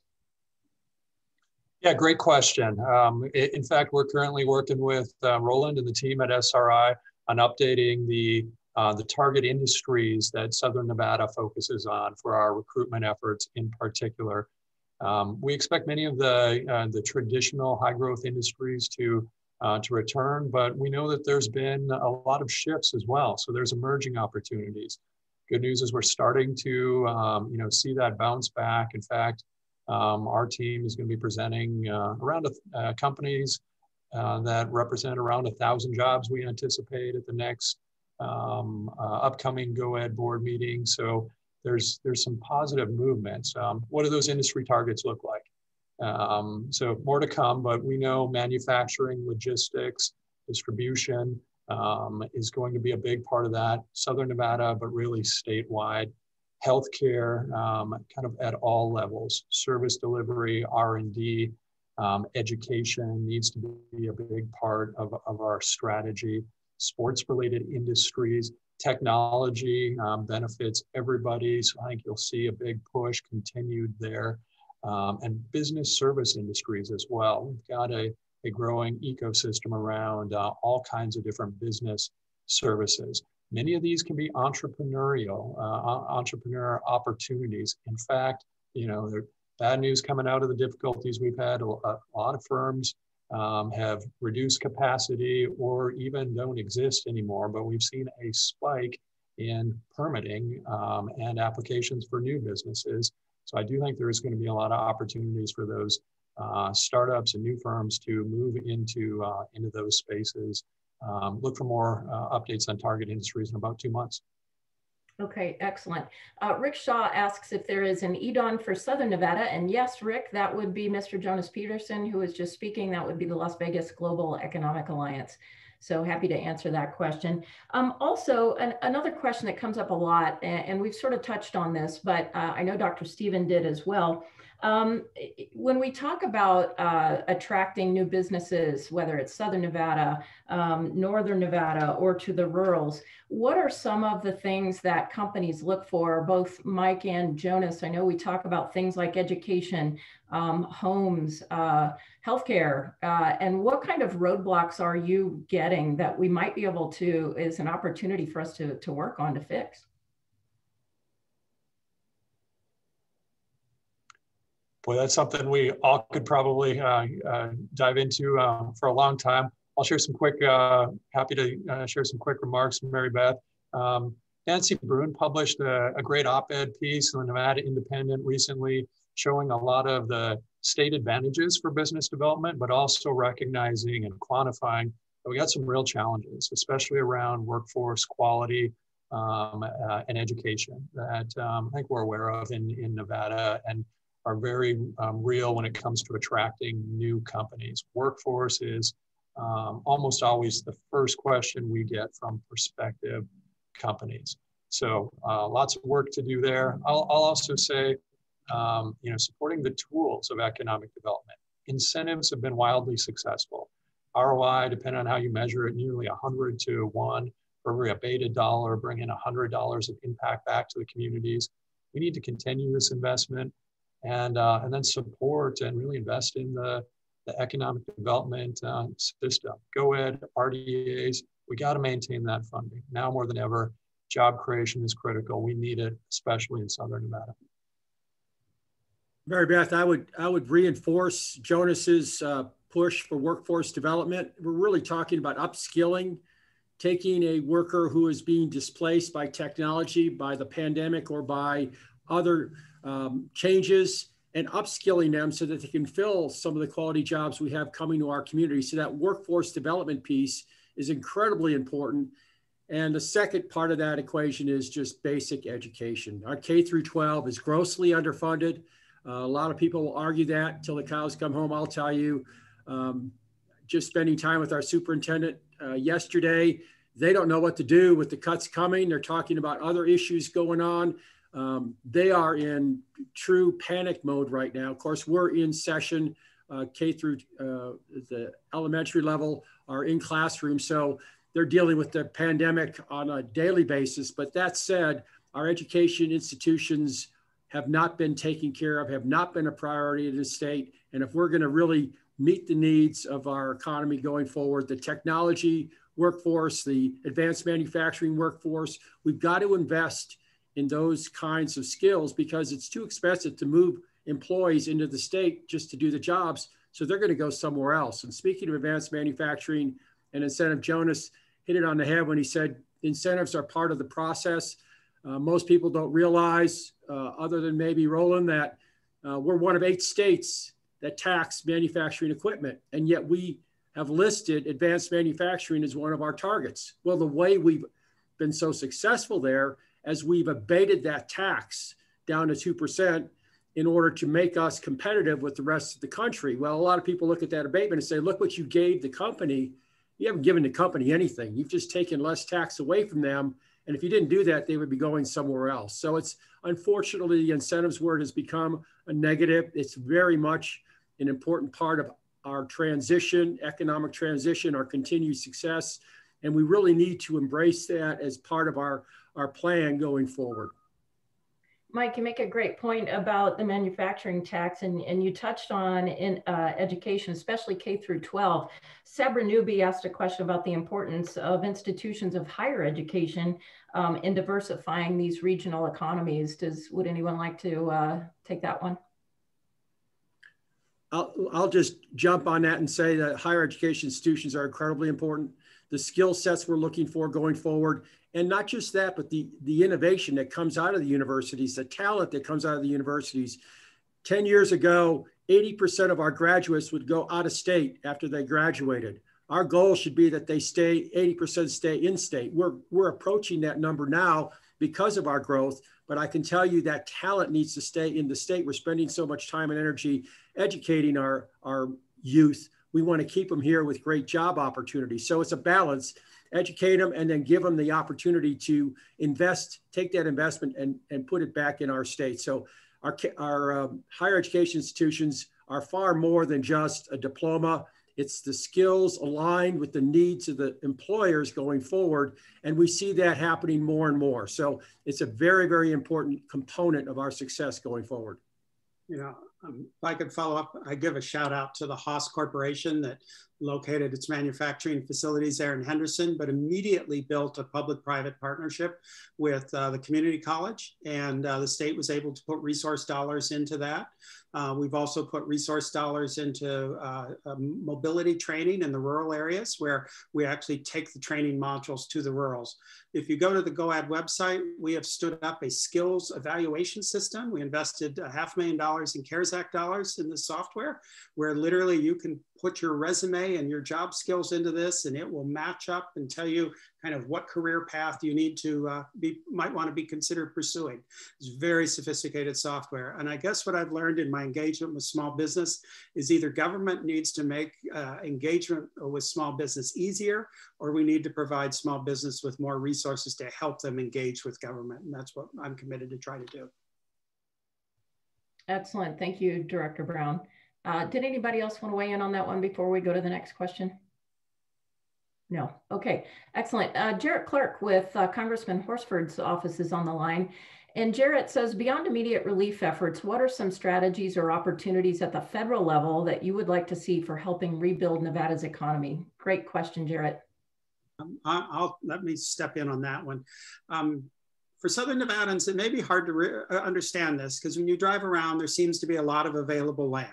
Yeah, great question. Um, in fact, we're currently working with uh, Roland and the team at SRI on updating the uh, the target industries that Southern Nevada focuses on for our recruitment efforts in particular. Um, we expect many of the uh, the traditional high growth industries to uh, to return, but we know that there's been a lot of shifts as well. So there's emerging opportunities. Good news is we're starting to um, you know see that bounce back. In fact, um, our team is going to be presenting uh, around uh, companies uh, that represent around a thousand jobs we anticipate at the next um, uh, upcoming GOED board meeting. So there's there's some positive movements. Um, what do those industry targets look like? Um, so more to come, but we know manufacturing, logistics, distribution um, is going to be a big part of that. Southern Nevada, but really statewide healthcare, um, kind of at all levels, service delivery, R&D, Um, education needs to be a big part of, of our strategy. Sports related industries, technology um, benefits everybody. So I think you'll see a big push continued there. Um, and business service industries as well. We've got a, a growing ecosystem around uh, all kinds of different business services. Many of these can be entrepreneurial, uh, entrepreneur opportunities. In fact, you know, bad news coming out of the difficulties we've had, a, a lot of firms um, have reduced capacity or even don't exist anymore, but we've seen a spike in permitting um, and applications for new businesses. So I do think there's going to be a lot of opportunities for those uh, startups and new firms to move into, uh, into those spaces um, look for more uh, updates on target industries in about two months. Okay, excellent. Uh, Rick Shaw asks if there is an EDAWN for Southern Nevada. And yes, Rick, that would be Mr. Jonas Peterson, who was just speaking. That would be the Las Vegas Global Economic Alliance. So happy to answer that question. Um, also, an, another question that comes up a lot, and, and, we've sort of touched on this, but uh, I know Dr. Stephen did as well. Um, when we talk about uh, attracting new businesses, whether it's Southern Nevada, um, Northern Nevada, or to the rurals, what are some of the things that companies look for, both Mike and Jonas? I know we talk about things like education, um, homes, uh, healthcare, uh, and what kind of roadblocks are you getting that we might be able to, is an opportunity for us to, to work on to fix? Boy, that's something we all could probably uh, uh, dive into um, for a long time. I'll share some quick, uh, happy to uh, share some quick remarks from Mary Beth. Um, Nancy Brune published a, a great op-ed piece in the Nevada Independent recently showing a lot of the state advantages for business development, but also recognizing and quantifying that we got some real challenges, especially around workforce quality um, uh, and education that um, I think we're aware of in, in Nevada. And are very um, real when it comes to attracting new companies. Workforce is um, almost always the first question we get from prospective companies. So uh, lots of work to do there. I'll, I'll also say, um, you know, supporting the tools of economic development. Incentives have been wildly successful. ROI, depending on how you measure it, nearly 100 to 1 for every abated dollar, bringing $100 of impact back to the communities. We need to continue this investment and, uh, and then support and really invest in the, the economic development uh, system. GOED, RDAs, we got to maintain that funding. Now more than ever, job creation is critical. We need it, especially in Southern Nevada. Mary Beth, I would, I would reinforce Jonas's uh, push for workforce development. We're really talking about upskilling, taking a worker who is being displaced by technology, by the pandemic, or by other um, changes and upskilling them so that they can fill some of the quality jobs we have coming to our community. So that workforce development piece is incredibly important. And the second part of that equation is just basic education. Our K through 12 is grossly underfunded. Uh, a lot of people will argue that until the cows come home. I'll tell you, um, just spending time with our superintendent uh, yesterday, they don't know what to do with the cuts coming. They're talking about other issues going on. Um, they are in true panic mode right now. Of course, we're in session, uh, K through uh, the elementary level are in classroom. So they're dealing with the pandemic on a daily basis. But that said, our education institutions have not been taken care of, have not been a priority in the state. And if we're going to really meet the needs of our economy going forward, the technology workforce, the advanced manufacturing workforce, we've got to invest in those kinds of skills because it's too expensive to move employees into the state just to do the jobs. So they're going to go somewhere else. And speaking of advanced manufacturing and incentive, Jonas hit it on the head when he said incentives are part of the process. Uh, most people don't realize, uh, other than maybe Roland, that uh, we're one of eight states that tax manufacturing equipment. And yet we have listed advanced manufacturing as one of our targets. Well, the way we've been so successful there as we've abated that tax down to 2% in order to make us competitive with the rest of the country. Well, a lot of people look at that abatement and say, look what you gave the company. You haven't given the company anything. You've just taken less tax away from them. And if you didn't do that, they would be going somewhere else. So it's unfortunately the incentives word has become a negative. It's very much an important part of our transition, economic transition, our continued success. And we really need to embrace that as part of our, our plan going forward. Mike, you make a great point about the manufacturing tax, and, and you touched on in uh, education, especially K through 12. Sebra Newby asked a question about the importance of institutions of higher education um, in diversifying these regional economies. Does would anyone like to uh, take that one? I'll, I'll just jump on that and say that higher education institutions are incredibly important. The skill sets we're looking for going forward, and not just that, but the, the innovation that comes out of the universities, the talent that comes out of the universities. 10 years ago, 80% of our graduates would go out of state after they graduated. Our goal should be that they stay 80% stay in state. We're, we're approaching that number now because of our growth, but I can tell you that talent needs to stay in the state. We're spending so much time and energy educating our, our youth. We want to keep them here with great job opportunities. So it's a balance educate them, and then give them the opportunity to invest, take that investment and, and put it back in our state. So our, our um, higher education institutions are far more than just a diploma. It's the skills aligned with the needs of the employers going forward. And we see that happening more and more. So it's a very, very important component of our success going forward. Know, um, if I could follow up, I give a shout out to the Haas Corporation that located its manufacturing facilities there in Henderson, but immediately built a public-private partnership with uh, the community college, and uh, the state was able to put resource dollars into that. Uh, we've also put resource dollars into uh, um, mobility training in the rural areas where we actually take the training modules to the rurals. If you go to the GOED website, we have stood up a skills evaluation system. We invested a half million dollars in CARES Act dollars in this software, where literally you can put your resume and your job skills into this and it will match up and tell you kind of what career path you need to uh, be might want to be considered pursuing. It's very sophisticated software and i guess what i've learned in my engagement with small business is either government needs to make uh, engagement with small business easier or we need to provide small business with more resources to help them engage with government and that's what i'm committed to try to do. Excellent. Thank you director brown uh, did anybody else want to weigh in on that one before we go to the next question? No. Okay, excellent. Uh, Jarrett Clark with uh, Congressman Horsford's office is on the line. And Jarrett says, beyond immediate relief efforts, what are some strategies or opportunities at the federal level that you would like to see for helping rebuild Nevada's economy? Great question, Jarrett. Um, I'll let me step in on that one. Um, for Southern Nevadans, it may be hard to uh, understand this because when you drive around, there seems to be a lot of available land.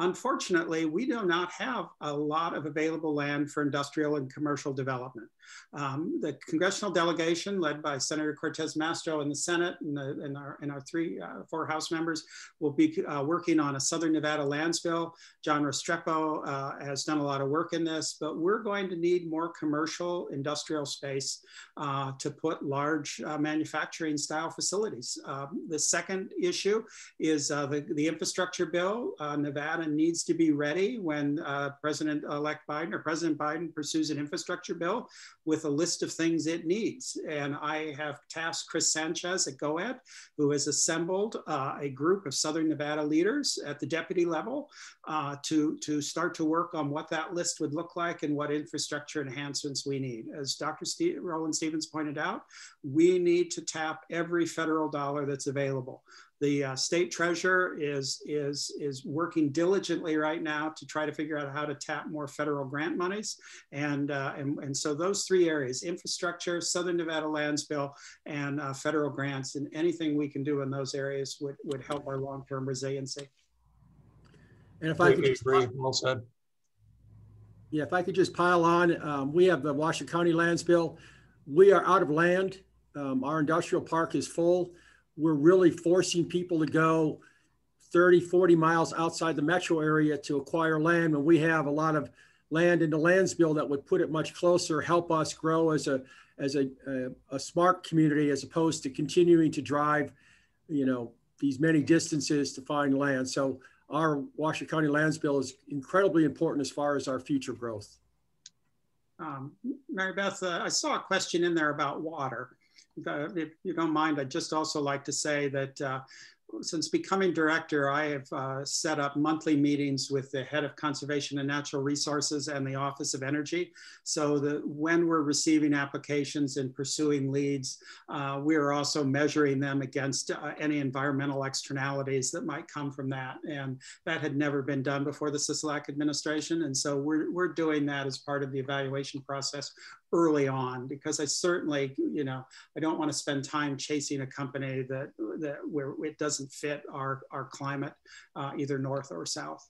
Unfortunately, we do not have a lot of available land for industrial and commercial development. Um, the congressional delegation led by Senator Cortez Masto in the Senate and, the, and, our, and our three, uh, four House members will be uh, working on a Southern Nevada lands bill. John Restrepo uh, has done a lot of work in this, but we're going to need more commercial industrial space uh, to put large uh, manufacturing style facilities. Um, the second issue is uh, the, the infrastructure bill. Nevada needs to be ready when President-elect Biden or President Biden pursues an infrastructure bill with a list of things it needs. And I have tasked Chris Sanchez at GOED, who has assembled uh, a group of Southern Nevada leaders at the deputy level uh, to, to start to work on what that list would look like and what infrastructure enhancements we need. As Dr. Steve, Roland Stevens pointed out, we need to tap every federal dollar that's available. The uh, state treasurer is, is, is working diligently right now to try to figure out how to tap more federal grant monies. And, uh, and, and so those three areas, infrastructure, Southern Nevada lands bill, and uh, federal grants, and anything we can do in those areas would, would help our long-term resiliency. And if I could just, agree, well said. Yeah, if I could just pile on, um, we have the Washoe County lands bill. We are out of land. Um, our industrial park is full we're really forcing people to go 30, 40 miles outside the metro area to acquire land when we have a lot of land in the lands bill that would put it much closer, help us grow as a as a, a, a smart community as opposed to continuing to drive, you know, these many distances to find land. So our Washoe County lands bill is incredibly important as far as our future growth. Um, Mary Beth, uh, I saw a question in there about water if you don't mind, I'd just also like to say that uh, since becoming director, I have uh, set up monthly meetings with the head of conservation and natural resources and the Office of Energy. So that when we're receiving applications and pursuing leads, uh, we are also measuring them against uh, any environmental externalities that might come from that. And that had never been done before the Sisolak administration. And so we're, we're doing that as part of the evaluation process early on because I certainly, you know, I don't want to spend time chasing a company that, that where it doesn't fit our, our climate, uh, either north or south.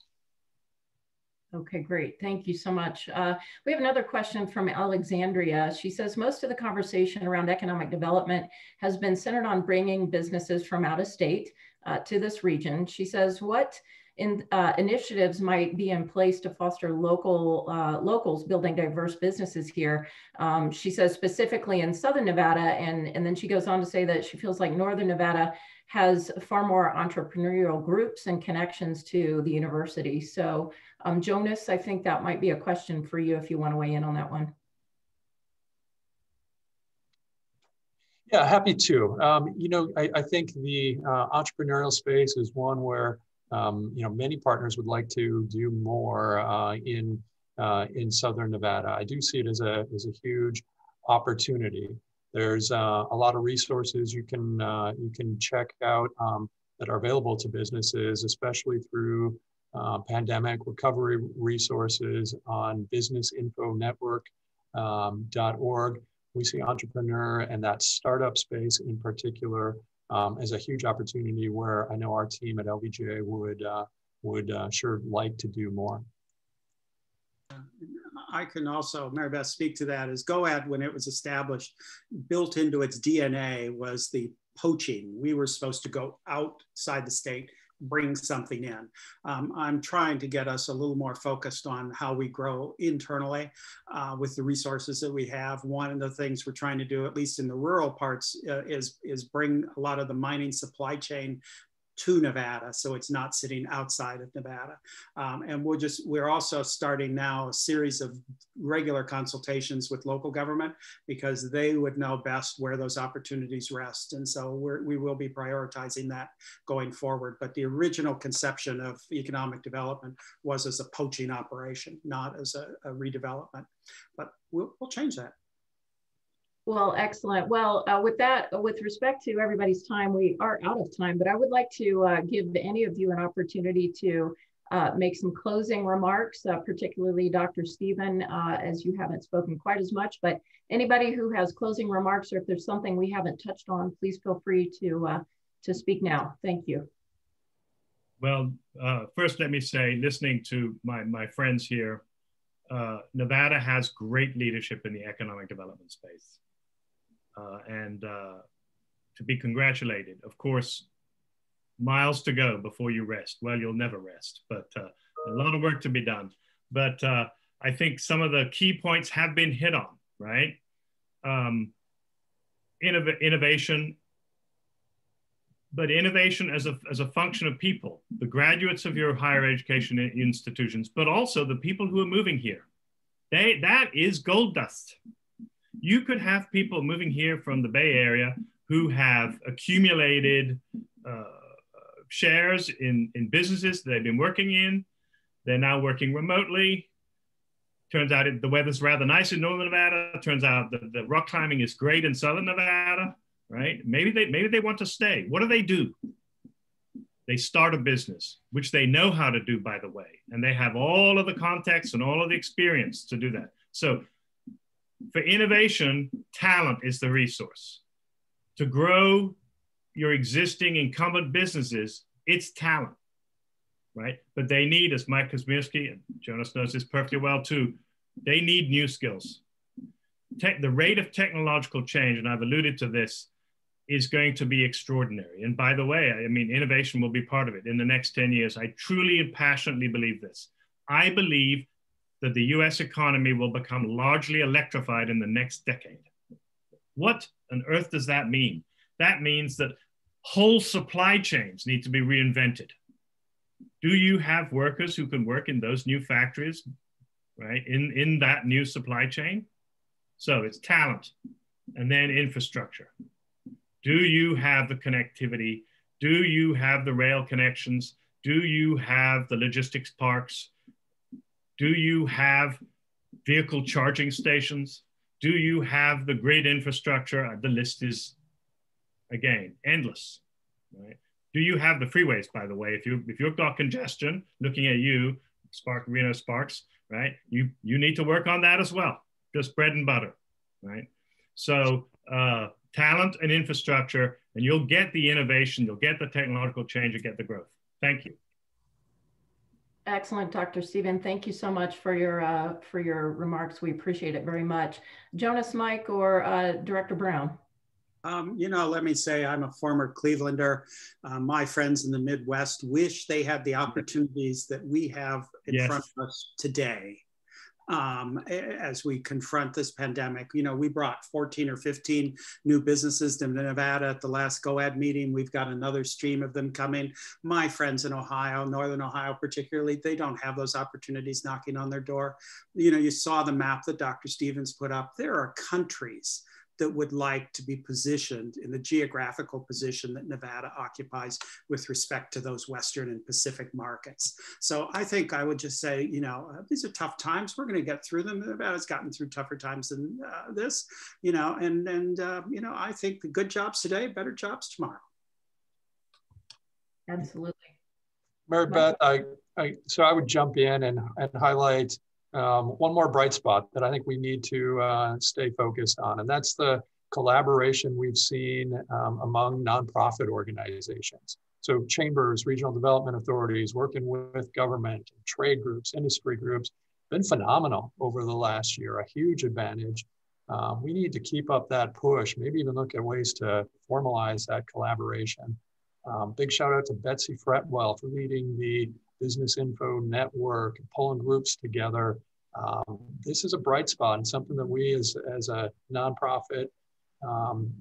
Okay, great. Thank you so much. Uh, we have another question from Alexandria. She says, most of the conversation around economic development has been centered on bringing businesses from out of state uh, to this region. She says, what in, uh, initiatives might be in place to foster local uh, locals building diverse businesses here. Um, she says specifically in Southern Nevada, and, and then she goes on to say that she feels like Northern Nevada has far more entrepreneurial groups and connections to the university. So um, Jonas, I think that might be a question for you if you want to weigh in on that one. Yeah, happy to. Um, you know, I, I think the uh, entrepreneurial space is one where um, you know, many partners would like to do more uh, in uh, in Southern Nevada. I do see it as a as a huge opportunity. There's uh, a lot of resources you can uh, you can check out um, that are available to businesses, especially through uh, pandemic recovery resources on businessinfonetwork.org. Um, we see entrepreneur and that startup space in particular um, as a huge opportunity where I know our team at LVGA would uh, would uh, sure like to do more. I can also, Mary Beth, speak to that. As GOED, when it was established, built into its DNA was the poaching. We were supposed to go outside the state bring something in. Um, I'm trying to get us a little more focused on how we grow internally uh, with the resources that we have. One of the things we're trying to do, at least in the rural parts, uh, is, is bring a lot of the mining supply chain to Nevada, so it's not sitting outside of Nevada. Um, and we're just, we're also starting now a series of regular consultations with local government because they would know best where those opportunities rest. And so we're, we will be prioritizing that going forward. But the original conception of economic development was as a poaching operation, not as a, a redevelopment. But we'll, we'll change that. Well, excellent. Well, uh, with that, with respect to everybody's time, we are out of time, but I would like to uh, give any of you an opportunity to uh, make some closing remarks, uh, particularly Dr. Stephen, uh, as you haven't spoken quite as much, but anybody who has closing remarks or if there's something we haven't touched on, please feel free to, uh, to speak now. Thank you. Well, first let me say, listening to my, my friends here, Nevada has great leadership in the economic development space uh, and uh, to be congratulated. Of course, miles to go before you rest. Well, you'll never rest, but uh, a lot of work to be done. But uh, I think some of the key points have been hit on, right? Um, innov- innovation, but innovation as a, as a function of people, the graduates of your higher education institutions, but also the people who are moving here. They, that is gold dust you could have people moving here from the Bay Area who have accumulated uh, shares in, in businesses they've been working in. They're now working remotely. Turns out the weather's rather nice in Northern Nevada. Turns out the, the rock climbing is great in Southern Nevada, right? Maybe they, maybe they want to stay. What do they do? They start a business, which they know how to do, by the way. And they have all of the context and all of the experience to do that. So for innovation, talent is the resource. To grow your existing incumbent businesses, it's talent, right? But they need, as Mike Kazmierski and Jonas knows this perfectly well too, they need new skills. The rate of technological change, and I've alluded to this, is going to be extraordinary. And by the way, I mean, innovation will be part of it in the next 10 years. I truly and passionately believe this. I believe that the US economy will become largely electrified in the next decade. What on earth does that mean? That means that whole supply chains need to be reinvented. Do you have workers who can work in those new factories, right, in, in that new supply chain? So it's talent and then infrastructure. Do you have the connectivity Do you have the rail connections? Do you have the logistics parks? Do you have vehicle charging stations? Do you have the grid infrastructure? The list is, again, endless. Right? Do you have the freeways, by the way? If you if you've got congestion, looking at you, Spark Reno Sparks, right? You you need to work on that as well. Just bread and butter, right? So uh, talent and infrastructure, and you'll get the innovation, you'll get the technological change, you'll get the growth. Thank you. Excellent, Dr. Stephen. Thank you so much for your uh, for your remarks. We appreciate it very much. Jonas, Mike, or uh, Director Brown. Um, you know, let me say I'm a former Clevelander. Uh, my friends in the Midwest wish they had the opportunities that we have in yes. front of us today um, as we confront this pandemic. You know, we brought 14 or 15 new businesses to Nevada at the last GOED meeting. We've got another stream of them coming. My friends in Ohio, Northern Ohio particularly, they don't have those opportunities knocking on their door. You know, you saw the map that Dr. Stevens put up. There are countries that would like to be positioned in the geographical position that Nevada occupies with respect to those Western and Pacific markets. So I think I would just say, you know, uh, these are tough times. We're going to get through them. Nevada's gotten through tougher times than uh, this, you know, and, and uh, you know, I think the good jobs today, better jobs tomorrow. Absolutely. Mary Beth, I, I, so I would jump in and, and highlight um, one more bright spot that I think we need to uh, stay focused on, and that's the collaboration we've seen um, among nonprofit organizations. So chambers, regional development authorities, working with government, trade groups, industry groups, been phenomenal over the last year, a huge advantage. Um, we need to keep up that push, maybe even look at ways to formalize that collaboration. Um, big shout out to Betsy Fretwell for leading the business info network, pulling groups together. Um, this is a bright spot and something that we as, as a nonprofit um,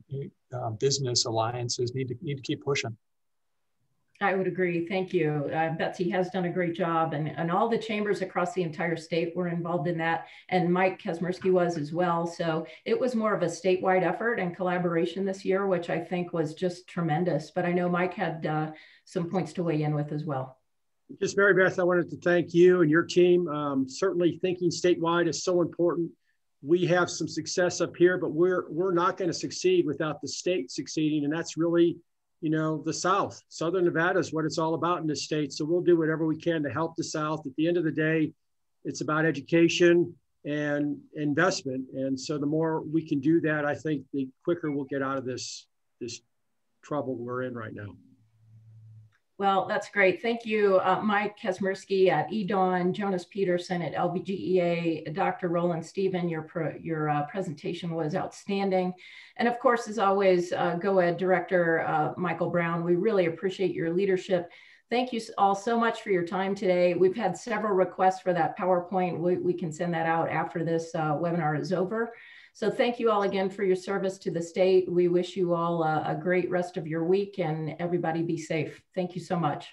uh, business alliances need to need to keep pushing. I would agree. Thank you. Uh, Betsy has done a great job, and, and all the chambers across the entire state were involved in that, and Mike Kazmierski was as well. So it was more of a statewide effort and collaboration this year, which I think was just tremendous. But I know Mike had uh, some points to weigh in with as well. Just Mary Beth, I wanted to thank you and your team. Um, certainly thinking statewide is so important. We have some success up here, but we're, we're not going to succeed without the state succeeding. And that's really, you know, the South. Southern Nevada is what it's all about in this state. So we'll do whatever we can to help the South. At the end of the day, it's about education and investment. And so the more we can do that, I think the quicker we'll get out of this, this trouble we're in right now. Well, that's great. Thank you, uh, Mike Kazmierski at EDAWN, Jonas Peterson at LVGEA, Dr. Roland Stephen, your, pro, your uh, presentation was outstanding. And of course, as always, uh, GOED Director uh, Michael Brown, we really appreciate your leadership. Thank you all so much for your time today. We've had several requests for that PowerPoint. We, we can send that out after this uh, webinar is over. So thank you all again for your service to the state. We wish you all a, a great rest of your week and everybody be safe. Thank you so much.